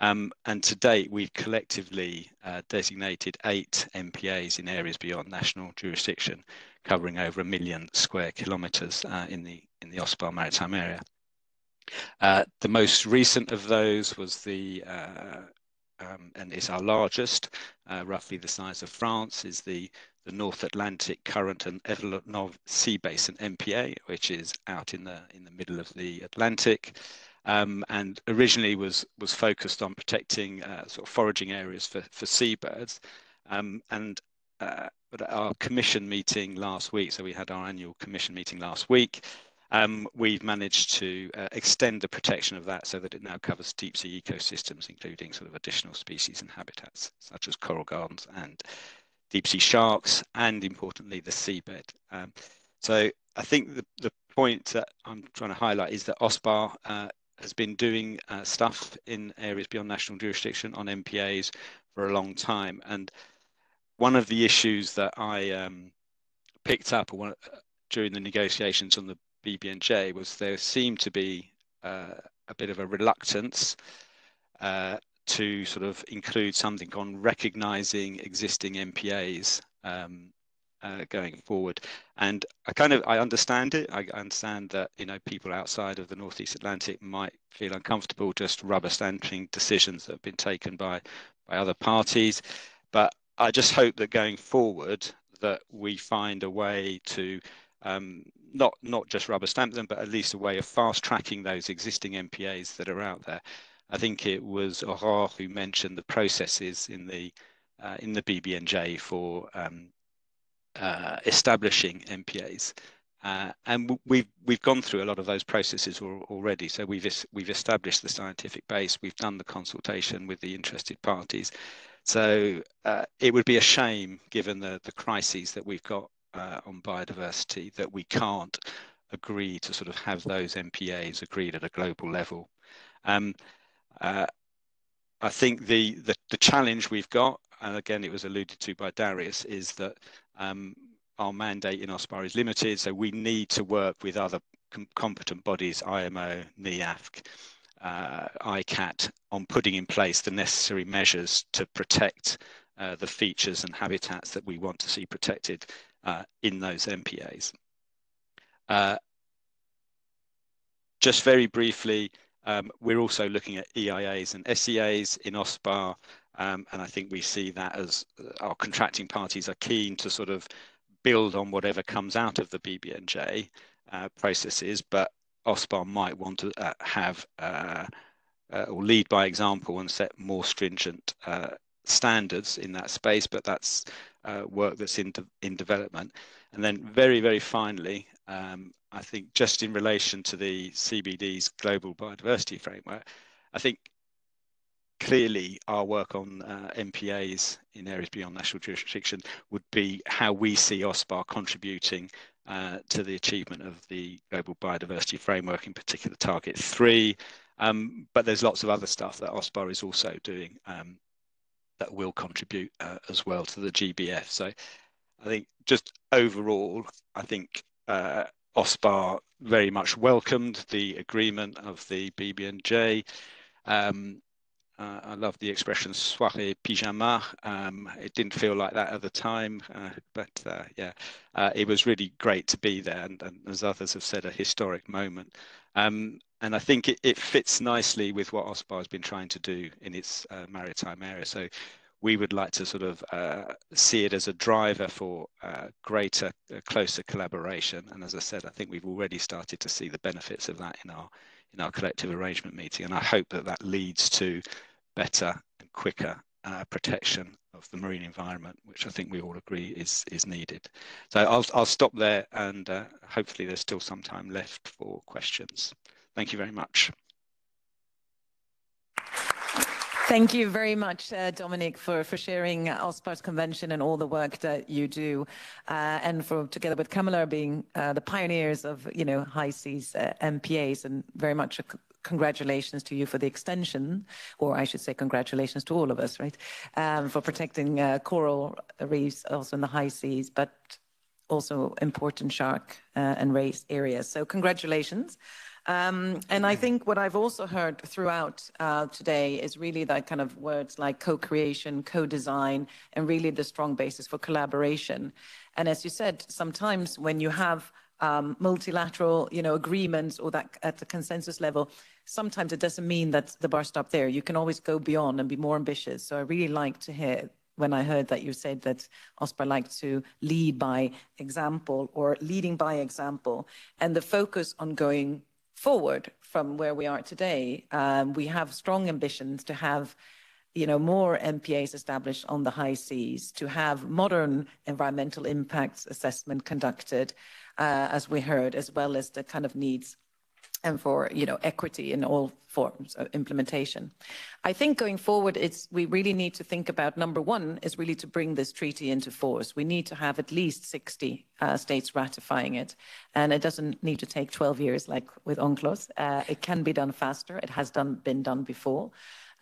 Um, and to date, we've collectively uh, designated eight MPAs in areas beyond national jurisdiction, covering over a million square kilometres uh, in the in the OSPAR maritime area. Uh, the most recent of those was the uh, um, and is our largest, roughly the size of France, is the the North Atlantic Current and Evlanov Sea Basin MPA, which is out in the in the middle of the Atlantic, um, and originally was was focused on protecting uh, sort of foraging areas for for seabirds, um, and uh, but at our commission meeting last week, so we had our annual commission meeting last week. Um, we've managed to uh, extend the protection of that so that it now covers deep sea ecosystems, including sort of additional species and habitats such as coral gardens and deep sea sharks, and importantly, the seabed. Um, so I think the, the point that I'm trying to highlight is that OSPAR uh, has been doing uh, stuff in areas beyond national jurisdiction on MPAs for a long time. And one of the issues that I um, picked up during the negotiations on the BBNJ was there seemed to be uh, a bit of a reluctance uh, to sort of include something on recognizing existing MPAs um, uh, going forward. And I kind of I understand it. I understand that you know people outside of the Northeast Atlantic might feel uncomfortable just rubber stamping decisions that have been taken by by other parties. But I just hope that going forward that we find a way to um, not not just rubber stamp them, but at least a way of fast tracking those existing MPAs that are out there. I think it was Aurore who mentioned the processes in the uh, in the BBNJ for um, uh, establishing MPAs. Uh, and we've we've gone through a lot of those processes already. So we've we've established the scientific base, we've done the consultation with the interested parties. So uh, it would be a shame, given the the crises that we've got uh, on biodiversity, that we can't agree to sort of have those MPAs agreed at a global level. Um, uh, I think the, the, the challenge we've got, and again it was alluded to by Darius, is that um, our mandate in OSPAR is limited, so we need to work with other com competent bodies, IMO, NEAFC, uh, ICCAT, on putting in place the necessary measures to protect uh, the features and habitats that we want to see protected in those MPAs. Uh, just very briefly, um, we're also looking at EIAs and SEAs in OSPAR, um, and I think we see that as uh, our contracting parties are keen to sort of build on whatever comes out of the BBNJ uh, processes, but OSPAR might want to uh, have uh, uh, or lead by example and set more stringent uh, standards in that space, but that's work that's in, de in development. And then very, very finally, um, I think just in relation to the CBD's global biodiversity framework, I think clearly our work on uh, MPAs in areas beyond national jurisdiction would be how we see OSPAR contributing uh, to the achievement of the global biodiversity framework, in particular target three. Um, but there's lots of other stuff that OSPAR is also doing um, that will contribute uh, as well to the GBF. So I think just overall, I think uh, OSPAR very much welcomed the agreement of the BBNJ. Um, uh, I love the expression soirée pyjama. Um, it didn't feel like that at the time, uh, but uh, yeah, uh, it was really great to be there. And, and, as others have said, a historic moment. Um, and I think it, it, fits nicely with what OSPAR has been trying to do in its uh, maritime area. So we would like to sort of uh, see it as a driver for uh, greater, uh, closer collaboration. And as I said, I think we've already started to see the benefits of that in our in our collective arrangement meeting. And I hope that that leads to better and quicker uh, protection of the marine environment, which I think we all agree is is needed. So I'll I'll stop there, and uh, hopefully there's still some time left for questions. Thank you very much. Thank you very much, uh, Dominic, for, for sharing OSPAR's convention and all the work that you do, uh, and for together with CCAMLR being uh, the pioneers of you know high seas uh, MPAs, and very much congratulations to you for the extension, or I should say congratulations to all of us, right, um, for protecting uh, coral reefs also in the high seas, but also important shark uh, and race areas. So congratulations. Um, and I think what I've also heard throughout uh, today is really that kind of words like co-creation, co-design, and really the strong basis for collaboration. And as you said, sometimes when you have um, multilateral, you know, agreements or that at the consensus level, sometimes it doesn't mean that the bar stop there. You can always go beyond and be more ambitious. So I really like to hear when I heard that you said that OSPAR liked to lead by example or leading by example, and the focus on going forward from where we are today. Um, we have strong ambitions to have you know, more MPAs established on the high seas, to have modern environmental impacts assessment conducted, uh, as we heard, as well as the kind of needs and for you know equity in all forms of implementation. I think going forward, it's we really need to think about number one is really to bring this treaty into force. We need to have at least 60 uh, states ratifying it, and it doesn't need to take 12 years like with UNCLOS. Uh, it can be done faster. It has done been done before.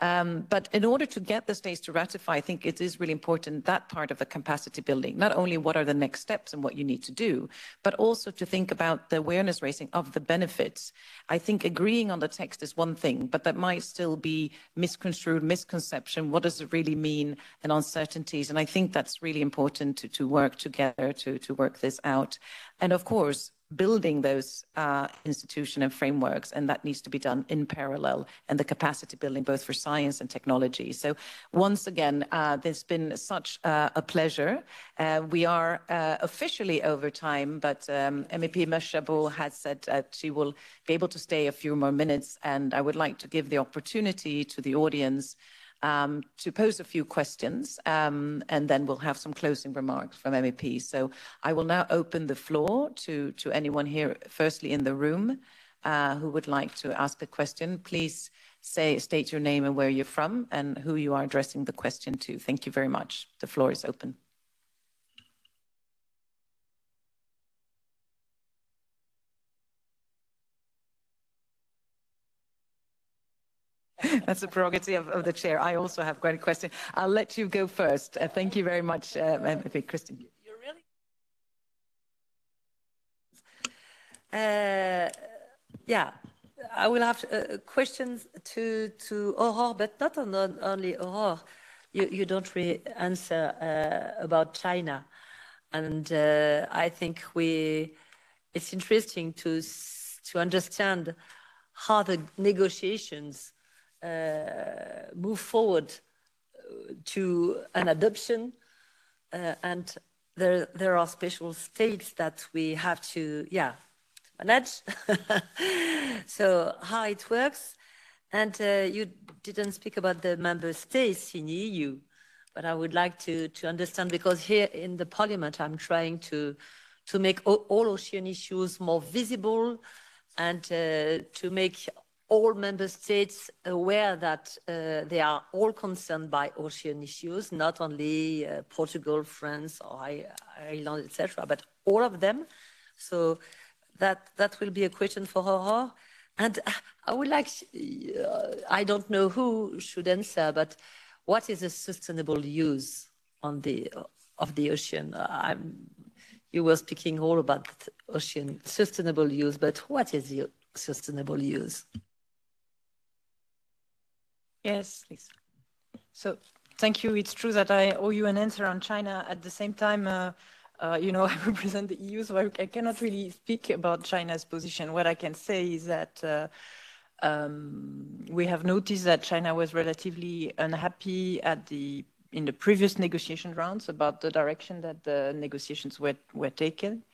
Um, but in order to get the states to ratify, I think it is really important that part of the capacity building, not only what are the next steps and what you need to do, but also to think about the awareness raising of the benefits. I think agreeing on the text is one thing, but that might still be misconstrued, misconception. What does it really mean and uncertainties? And I think that's really important to, to work together to, to work this out. And of course, building those uh, and frameworks, and that needs to be done in parallel, and the capacity building both for science and technology. So once again, uh, there's been such uh, a pleasure. Uh, we are uh, officially over time, but um, MEP Ms. Chabaud has said that she will be able to stay a few more minutes, and I would like to give the opportunity to the audience to pose a few questions, um, and then we'll have some closing remarks from MEPs. So I will now open the floor to, to anyone here, firstly in the room, uh, who would like to ask a question. Please say, state your name and where you're from and who you are addressing the question to. Thank you very much. The floor is open. [laughs] That's a prerogative of, of, the chair. I also have quite a question. I'll let you go first. Uh, thank you very much, uh, Kristen. You're really. Uh, yeah, I will have uh, questions to to Aurore, but not only Aurore. You you don't really answer uh, about China, and uh, I think we it's interesting to to understand how the negotiations uh, move forward uh, to an adoption. Uh, and there, there are special states that we have to, yeah, manage. [laughs] so how it works. And uh, you didn't speak about the member states in EU, but I would like to, to understand because here in the parliament, I'm trying to, to make all, all ocean issues more visible and uh, to make all member states aware that uh, they are all concerned by ocean issues, not only uh, Portugal, France, or Ireland, etc., but all of them. So that that will be a question for Aurore. And I would like, uh, I don't know who should answer, but what is a sustainable use on the of the ocean? I'm, you were speaking all about ocean sustainable use, but what is the sustainable use? Yes, please. So thank you. It's true that I owe you an answer on China. At the same time, uh, uh, you know, [laughs] I represent the EU, so I, I, cannot really speak about China's position. What I can say is that uh, um, we have noticed that China was relatively unhappy at the in the previous negotiation rounds about the direction that the negotiations were were taken,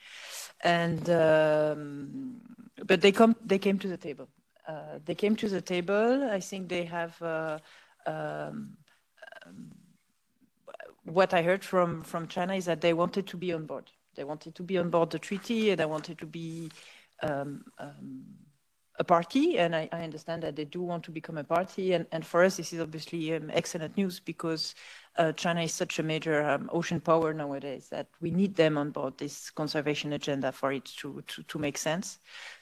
and um, but they come they came to the table. Uh, they came to the table. I think they have. Uh, um, um, what I heard from from China is that they wanted to be on board. They wanted to be on board the treaty, and they wanted to be um, um, a party. And I, I, understand that they do want to become a party. And, and for us, this is obviously um, excellent news because uh, China is such a major um, ocean power nowadays that we need them on board this conservation agenda for it to to, to make sense.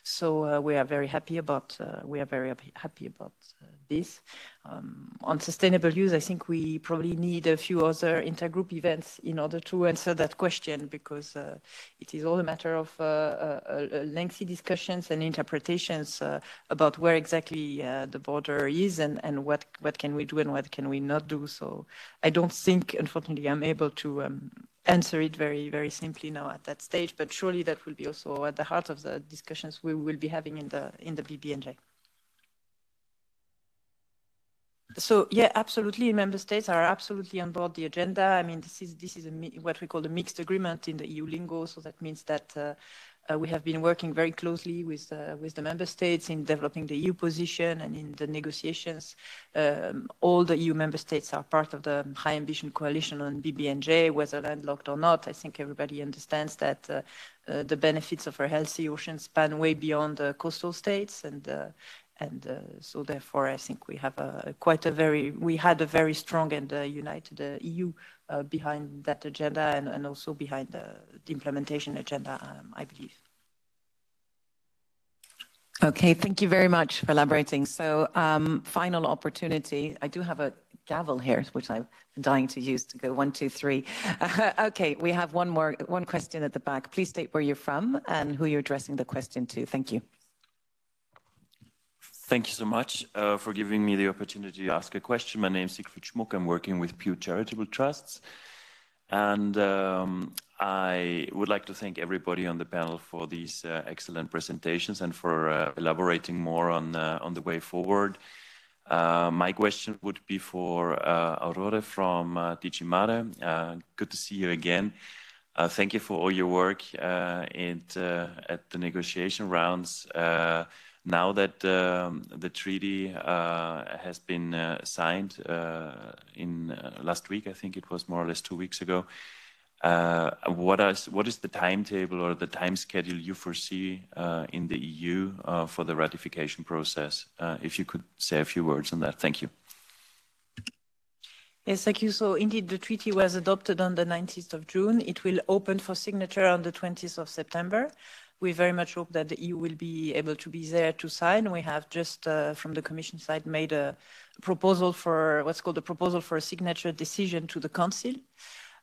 So uh, we are very happy about uh, we are very happy about uh, this. Um, on sustainable use, I think we probably need a few other intergroup events in order to answer that question because it is all a matter of lengthy discussions and interpretations about where exactly the border is and, what can we do and what can we not do. So I don't think, unfortunately, I'm able to um, answer it very, very simply now at that stage, but surely that will be also at the heart of the discussions we will be having in the, in the BBNJ. So yeah, absolutely. Member states are absolutely on board the agenda. I mean, this is this is a, what we call a mixed agreement in the EU lingo. So that means that uh, we have been working very closely with uh, with the member states in developing the EU position and in the negotiations. Um, all the EU member states are part of the high ambition coalition on BBNJ, whether landlocked or not. I think everybody understands that uh, uh, the benefits of a healthy ocean span way beyond the coastal states and uh, and uh, so therefore I think we have a, quite a very we had a very strong and uh, united uh, EU uh, behind that agenda and, also behind the, implementation agenda um, I believe. Okay, thank you very much for elaborating. So um, final opportunity. I do have a gavel here, which been dying to use to go one, two, three. [laughs] okay, we have one more, one question at the back. Please state where you're from and who you're addressing the question to. Thank you. Thank you so much uh, for giving me the opportunity to ask a question. My name is Siegfried Schmuck. I'm working with Pew Charitable Trusts. And um, I would like to thank everybody on the panel for these uh, excellent presentations and for uh, elaborating more on, uh, on the way forward. Uh, my question would be for uh, Aurore from uh, DG Mare. good to see you again. thank you for all your work at, at the negotiation rounds Now that um, the treaty uh, has been uh, signed uh, in last week, I think it was more or less two weeks ago, what, is, what is the timetable or the time schedule you foresee in the EU for the ratification process? if you could say a few words on that. Thank you. Yes, thank you. So indeed, the treaty was adopted on the 19th of June. It will open for signature on the 20th of September. We very much hope that the EU will be able to be there to sign. We have just, uh, from the Commission side, made a proposal for what's called a proposal for a signature decision to the Council,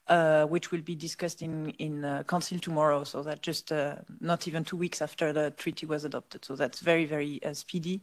uh, which will be discussed in, in uh, Council tomorrow. So that just uh, not even two weeks after the treaty was adopted. So that's very, very uh, speedy.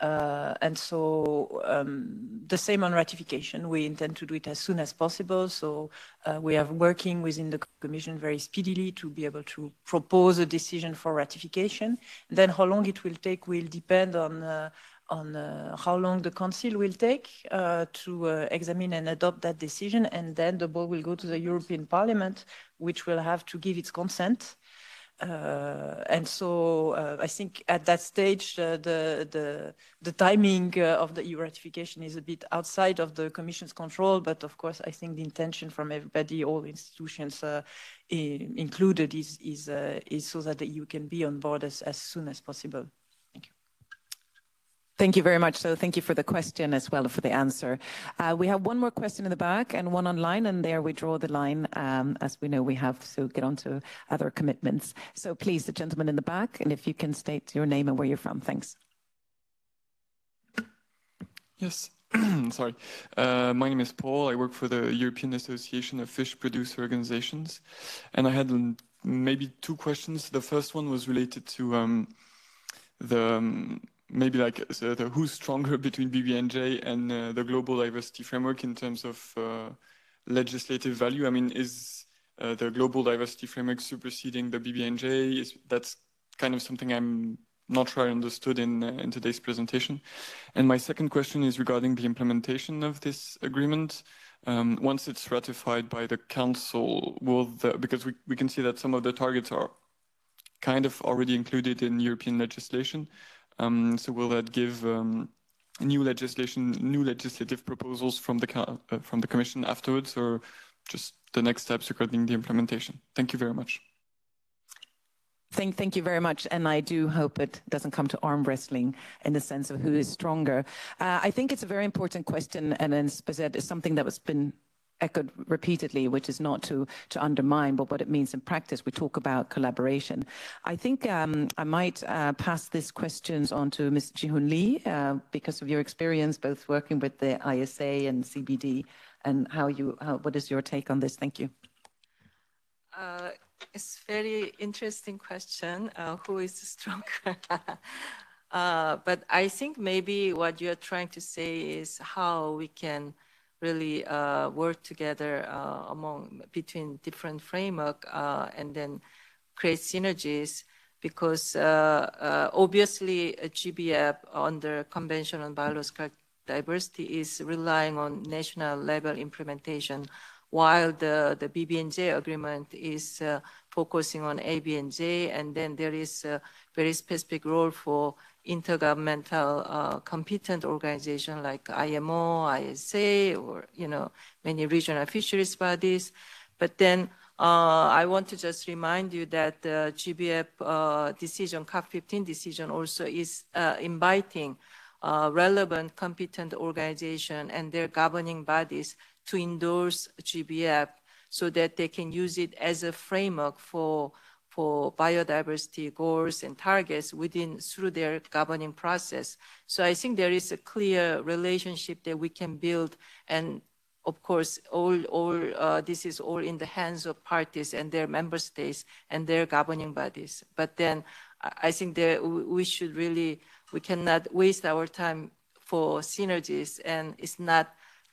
Uh, and so um, the same on ratification. We intend to do it as soon as possible. So uh, we are working within the Commission very speedily to be able to propose a decision for ratification. Then how long it will take will depend on uh, on uh, how long the Council will take uh, to uh, examine and adopt that decision. And then the ball will go to the European Parliament, which will have to give its consent. Uh, and so uh, I think at that stage, uh, the, the, the timing of the EU ratification is a bit outside of the Commission's control. But of course, I think the intention from everybody, all institutions included, is, is, is so that the EU can be on board as, as soon as possible. Thank you very much. So thank you for the question as well as for the answer. Uh, we have one more question in the back and one online, and there we draw the line um, as we know we have to get on to other commitments. So please, the gentleman in the back, and if you can state your name and where you're from. Thanks. Yes. [clears throat] Sorry. Uh, my name is Paul. I work for the European Association of Fish Producer Organizations. And I had um, maybe two questions. The first one was related to um, the um, maybe like so the who's stronger [laughs] between BBNJ and uh, the global diversity framework in terms of uh, legislative value? I mean, is uh, the global diversity framework superseding the BBNJ? Is that's kind of something I'm not sure I understood in uh, in today's presentation. And my second question is regarding the implementation of this agreement. Um, once it's ratified by the council, will the, because we, we can see that some of the targets are kind of already included in European legislation. Um, so will that give um, new legislation, new legislative proposals from the uh, from the Commission afterwards, or just the next steps regarding the implementation? Thank you very much. Thank, thank you very much. And I do hope it doesn't come to arm wrestling in the sense of who is stronger. Uh, I think it's a very important question, and as said, it's something that has been echoed repeatedly, which is not to, to undermine, but what it means in practice. We talk about collaboration. I think um, I might uh, pass these questions on to Ms. Jihyun Lee, uh, because of your experience both working with the ISA and CBD, and how you, how, what is your take on this? Thank you. Uh, it's very interesting question. Uh, who is stronger? [laughs] Uh, but I think maybe what you're trying to say is how we can really uh, work together uh, among between different framework uh, and then create synergies because uh, uh, obviously GBF under Convention on Biological Diversity is relying on national level implementation while the, the BBNJ agreement is uh, focusing on ABNJ and then there is a very specific role for intergovernmental uh, competent organization like IMO, ISA, or you know many regional fisheries bodies. But then uh, I want to just remind you that the GBF uh, decision, COP15 decision, also is uh, inviting uh, relevant competent organization and their governing bodies to endorse GBF so that they can use it as a framework for for biodiversity goals and targets within through their governing process. So I think there is a clear relationship that we can build and of course, all, all uh, this is all in the hands of parties and their member states and their governing bodies. But then I think that we should really, we cannot waste our time for synergies and it's not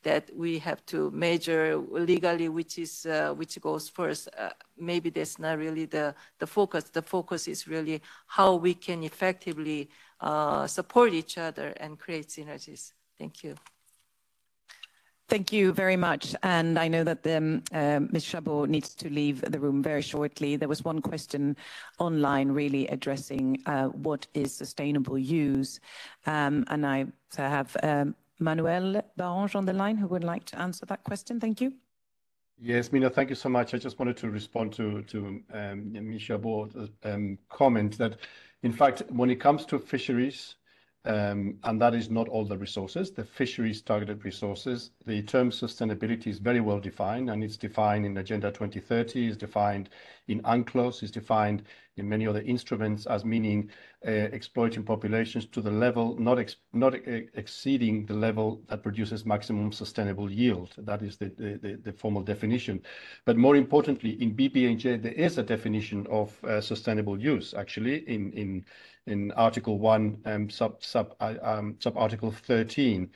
that we have to measure legally which is uh, which goes first. Uh, maybe that's not really the the focus. The focus is really how we can effectively uh, support each other and create synergies. Thank you. Thank you very much. And I know that um, uh, Ms. Chabaud needs to leave the room very shortly. There was one question online really addressing uh, what is sustainable use. Um, and I have um, Manuel Barange on the line who would like to answer that question. Thank you. Yes, Minna, thank you so much. I just wanted to respond to to um, Ms. Chabaud's um, comment that, in fact, when it comes to fisheries, and that is not all the resources, the fisheries targeted resources. The term sustainability is very well defined, and it's defined in Agenda 2030, is defined in UNCLOS, is defined in many other instruments as meaning uh, exploiting populations to the level, not, ex not ex exceeding the level that produces maximum sustainable yield. That is the, the, the formal definition. But more importantly, in BBNJ, there is a definition of uh, sustainable use, actually, in, in in Article 1, um, sub, sub, uh, um, sub Article 13,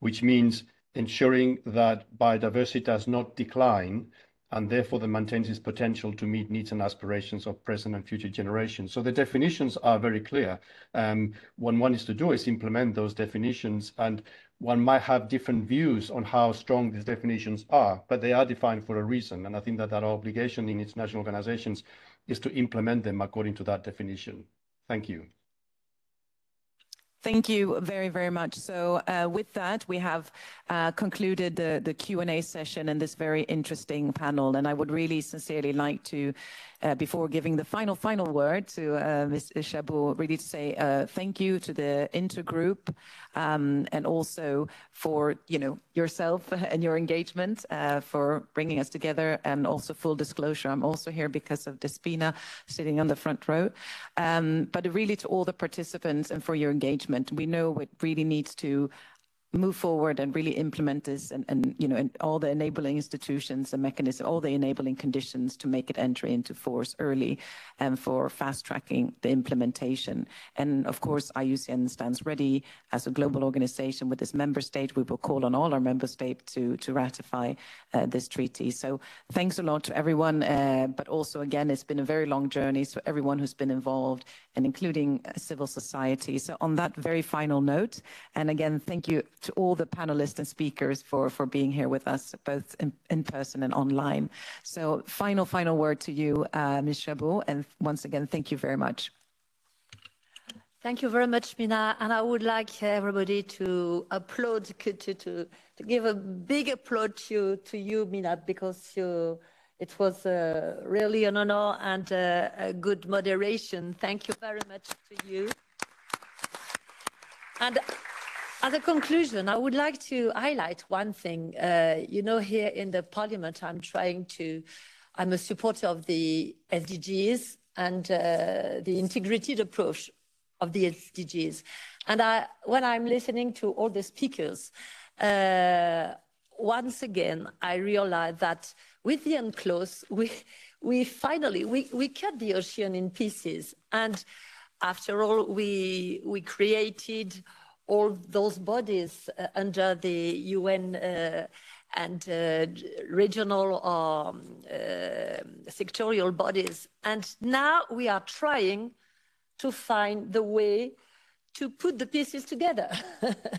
which means ensuring that biodiversity does not decline and therefore that maintains its potential to meet needs and aspirations of present and future generations. So the definitions are very clear. Um, what one is to do is implement those definitions and one might have different views on how strong these definitions are, but they are defined for a reason. And I think that our obligation in international organizations is to implement them according to that definition. Thank you. Thank you very, very much. So uh, with that, we have uh, concluded the, the Q&A session and this very interesting panel. And I would really sincerely like to uh, before giving the final, final word to uh, Ms. Chabaud, really to say uh, thank you to the intergroup um, and also for, you know, yourself [laughs] and your engagement uh, for bringing us together and also full disclosure. I'm also here because of Despina sitting on the front row. Um, but really to all the participants and for your engagement. We know it really needs to move forward and really implement this and, and you know, and all the enabling institutions and mechanisms, all the enabling conditions to make it enter into force early and for fast tracking the implementation. And of course, IUCN stands ready as a global organization with this member state. We will call on all our member states to, to ratify uh, this treaty. So thanks a lot to everyone. Uh, but also, again, it's been a very long journey. So everyone who's been involved and including uh, civil society. So on that very final note, and again, thank you to all the panelists and speakers for, for being here with us, both in, in person and online. So final, final word to you, uh, Ms. Chabaud, and once again, thank you very much. Thank you very much, Minna. And I would like everybody to applaud, to, to, to give a big applaud to, to you, Minna, because you, it was uh, really an honor and uh, a good moderation. Thank you very much to you. And as a conclusion, I would like to highlight one thing. Uh, you know, here in the parliament, I'm trying to, I'm a supporter of the SDGs and uh, the integrated approach of the SDGs. And I, when I'm listening to all the speakers, uh, once again, I realize that with the UNCLOS, we, we finally, we, we cut the ocean in pieces. And after all, we, we created all those bodies uh, under the UN uh, and uh, regional or um, uh, sectorial bodies. And now we are trying to find the way to put the pieces together.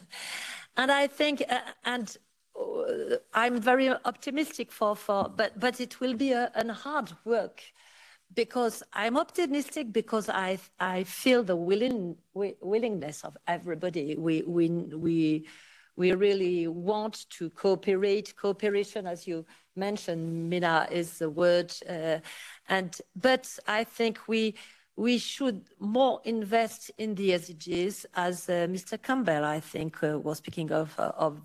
[laughs] and I think, uh, and I'm very optimistic for, for but, but it will be a, a hard work because I'm optimistic because I I feel the willing willingness of everybody. We we we we really want to cooperate. Cooperation, as you mentioned, Minna, is the word. Uh, and but I think we we should more invest in the SDGs, as uh, Mr. Campbell, I think, uh, was speaking of uh, of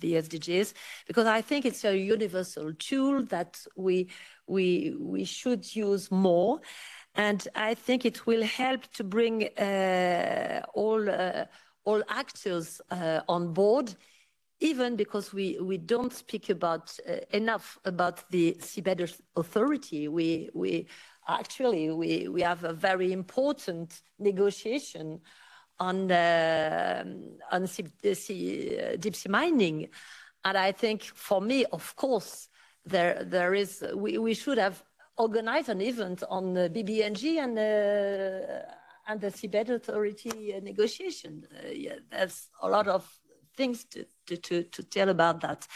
the SDGs, because I think it's a universal tool that we we, we should use more. And I think it will help to bring uh, all, uh, all actors uh, on board, even because we, we don't speak about uh, enough about the seabed authority. We, we actually, we, we have a very important negotiation on, uh, on deep sea mining. And I think for me, of course, there, there is, we, should have organized an event on and, uh, and the seabed authority negotiation. Uh, yeah, there's a lot of things to, tell about that.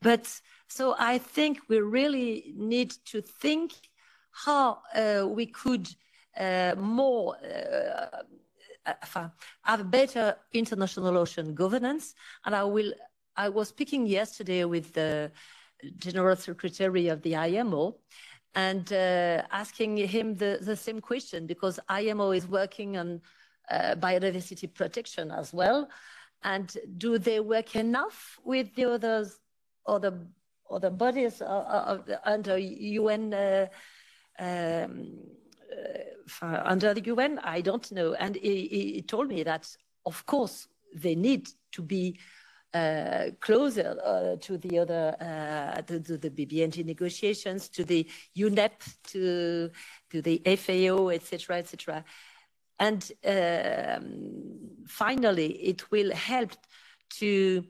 But so I think we really need to think how we could more have better international ocean governance. And I will. I was speaking yesterday with the General Secretary of the IMO, and uh, asking him the, the same question because IMO is working on uh, biodiversity protection as well. And do they work enough with the others, other, other bodies uh, uh, under UN? Uh, um, under the UN, I don't know. And he, he told me that, of course, they need to be uh, closer uh, to the other, uh, to, to, the BBNJ negotiations, to the UNEP, to, to the FAO, etc., etc. And um, finally, it will help to,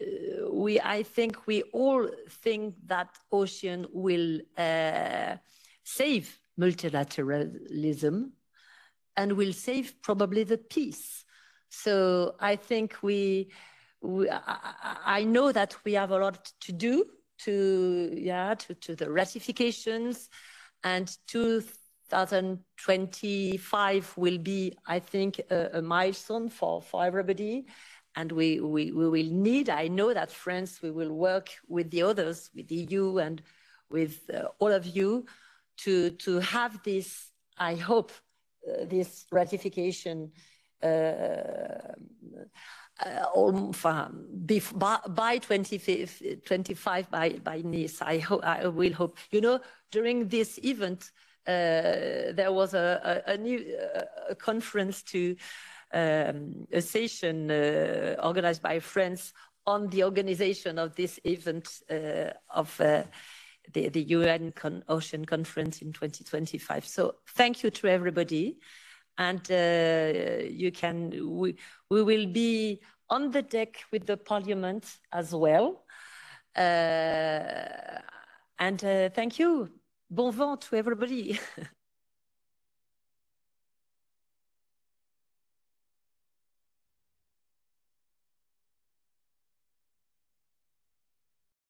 uh, we, I think we all think that ocean will uh, save multilateralism and will save probably the peace. So I think we, we I, I, know that we have a lot to do to, yeah, to, to the ratifications and 2025 will be, I think, a, a milestone for, for everybody. And we, we, we will need, I know that France, we will work with the others, with the EU and with uh, all of you to, to have this, I hope, uh, this ratification uh, uh, by, by 2025 by, by Nice. I, I will hope. You know, during this event, uh, there was a, a, a new a conference to um, a session uh, organized by France on the organization of this event uh, of the, the UN Con Ocean Conference in 2025. So thank you to everybody. And uh, you can, we, we will be on the deck with the parliament as well. Uh, and uh, thank you bon vent to everybody. [laughs]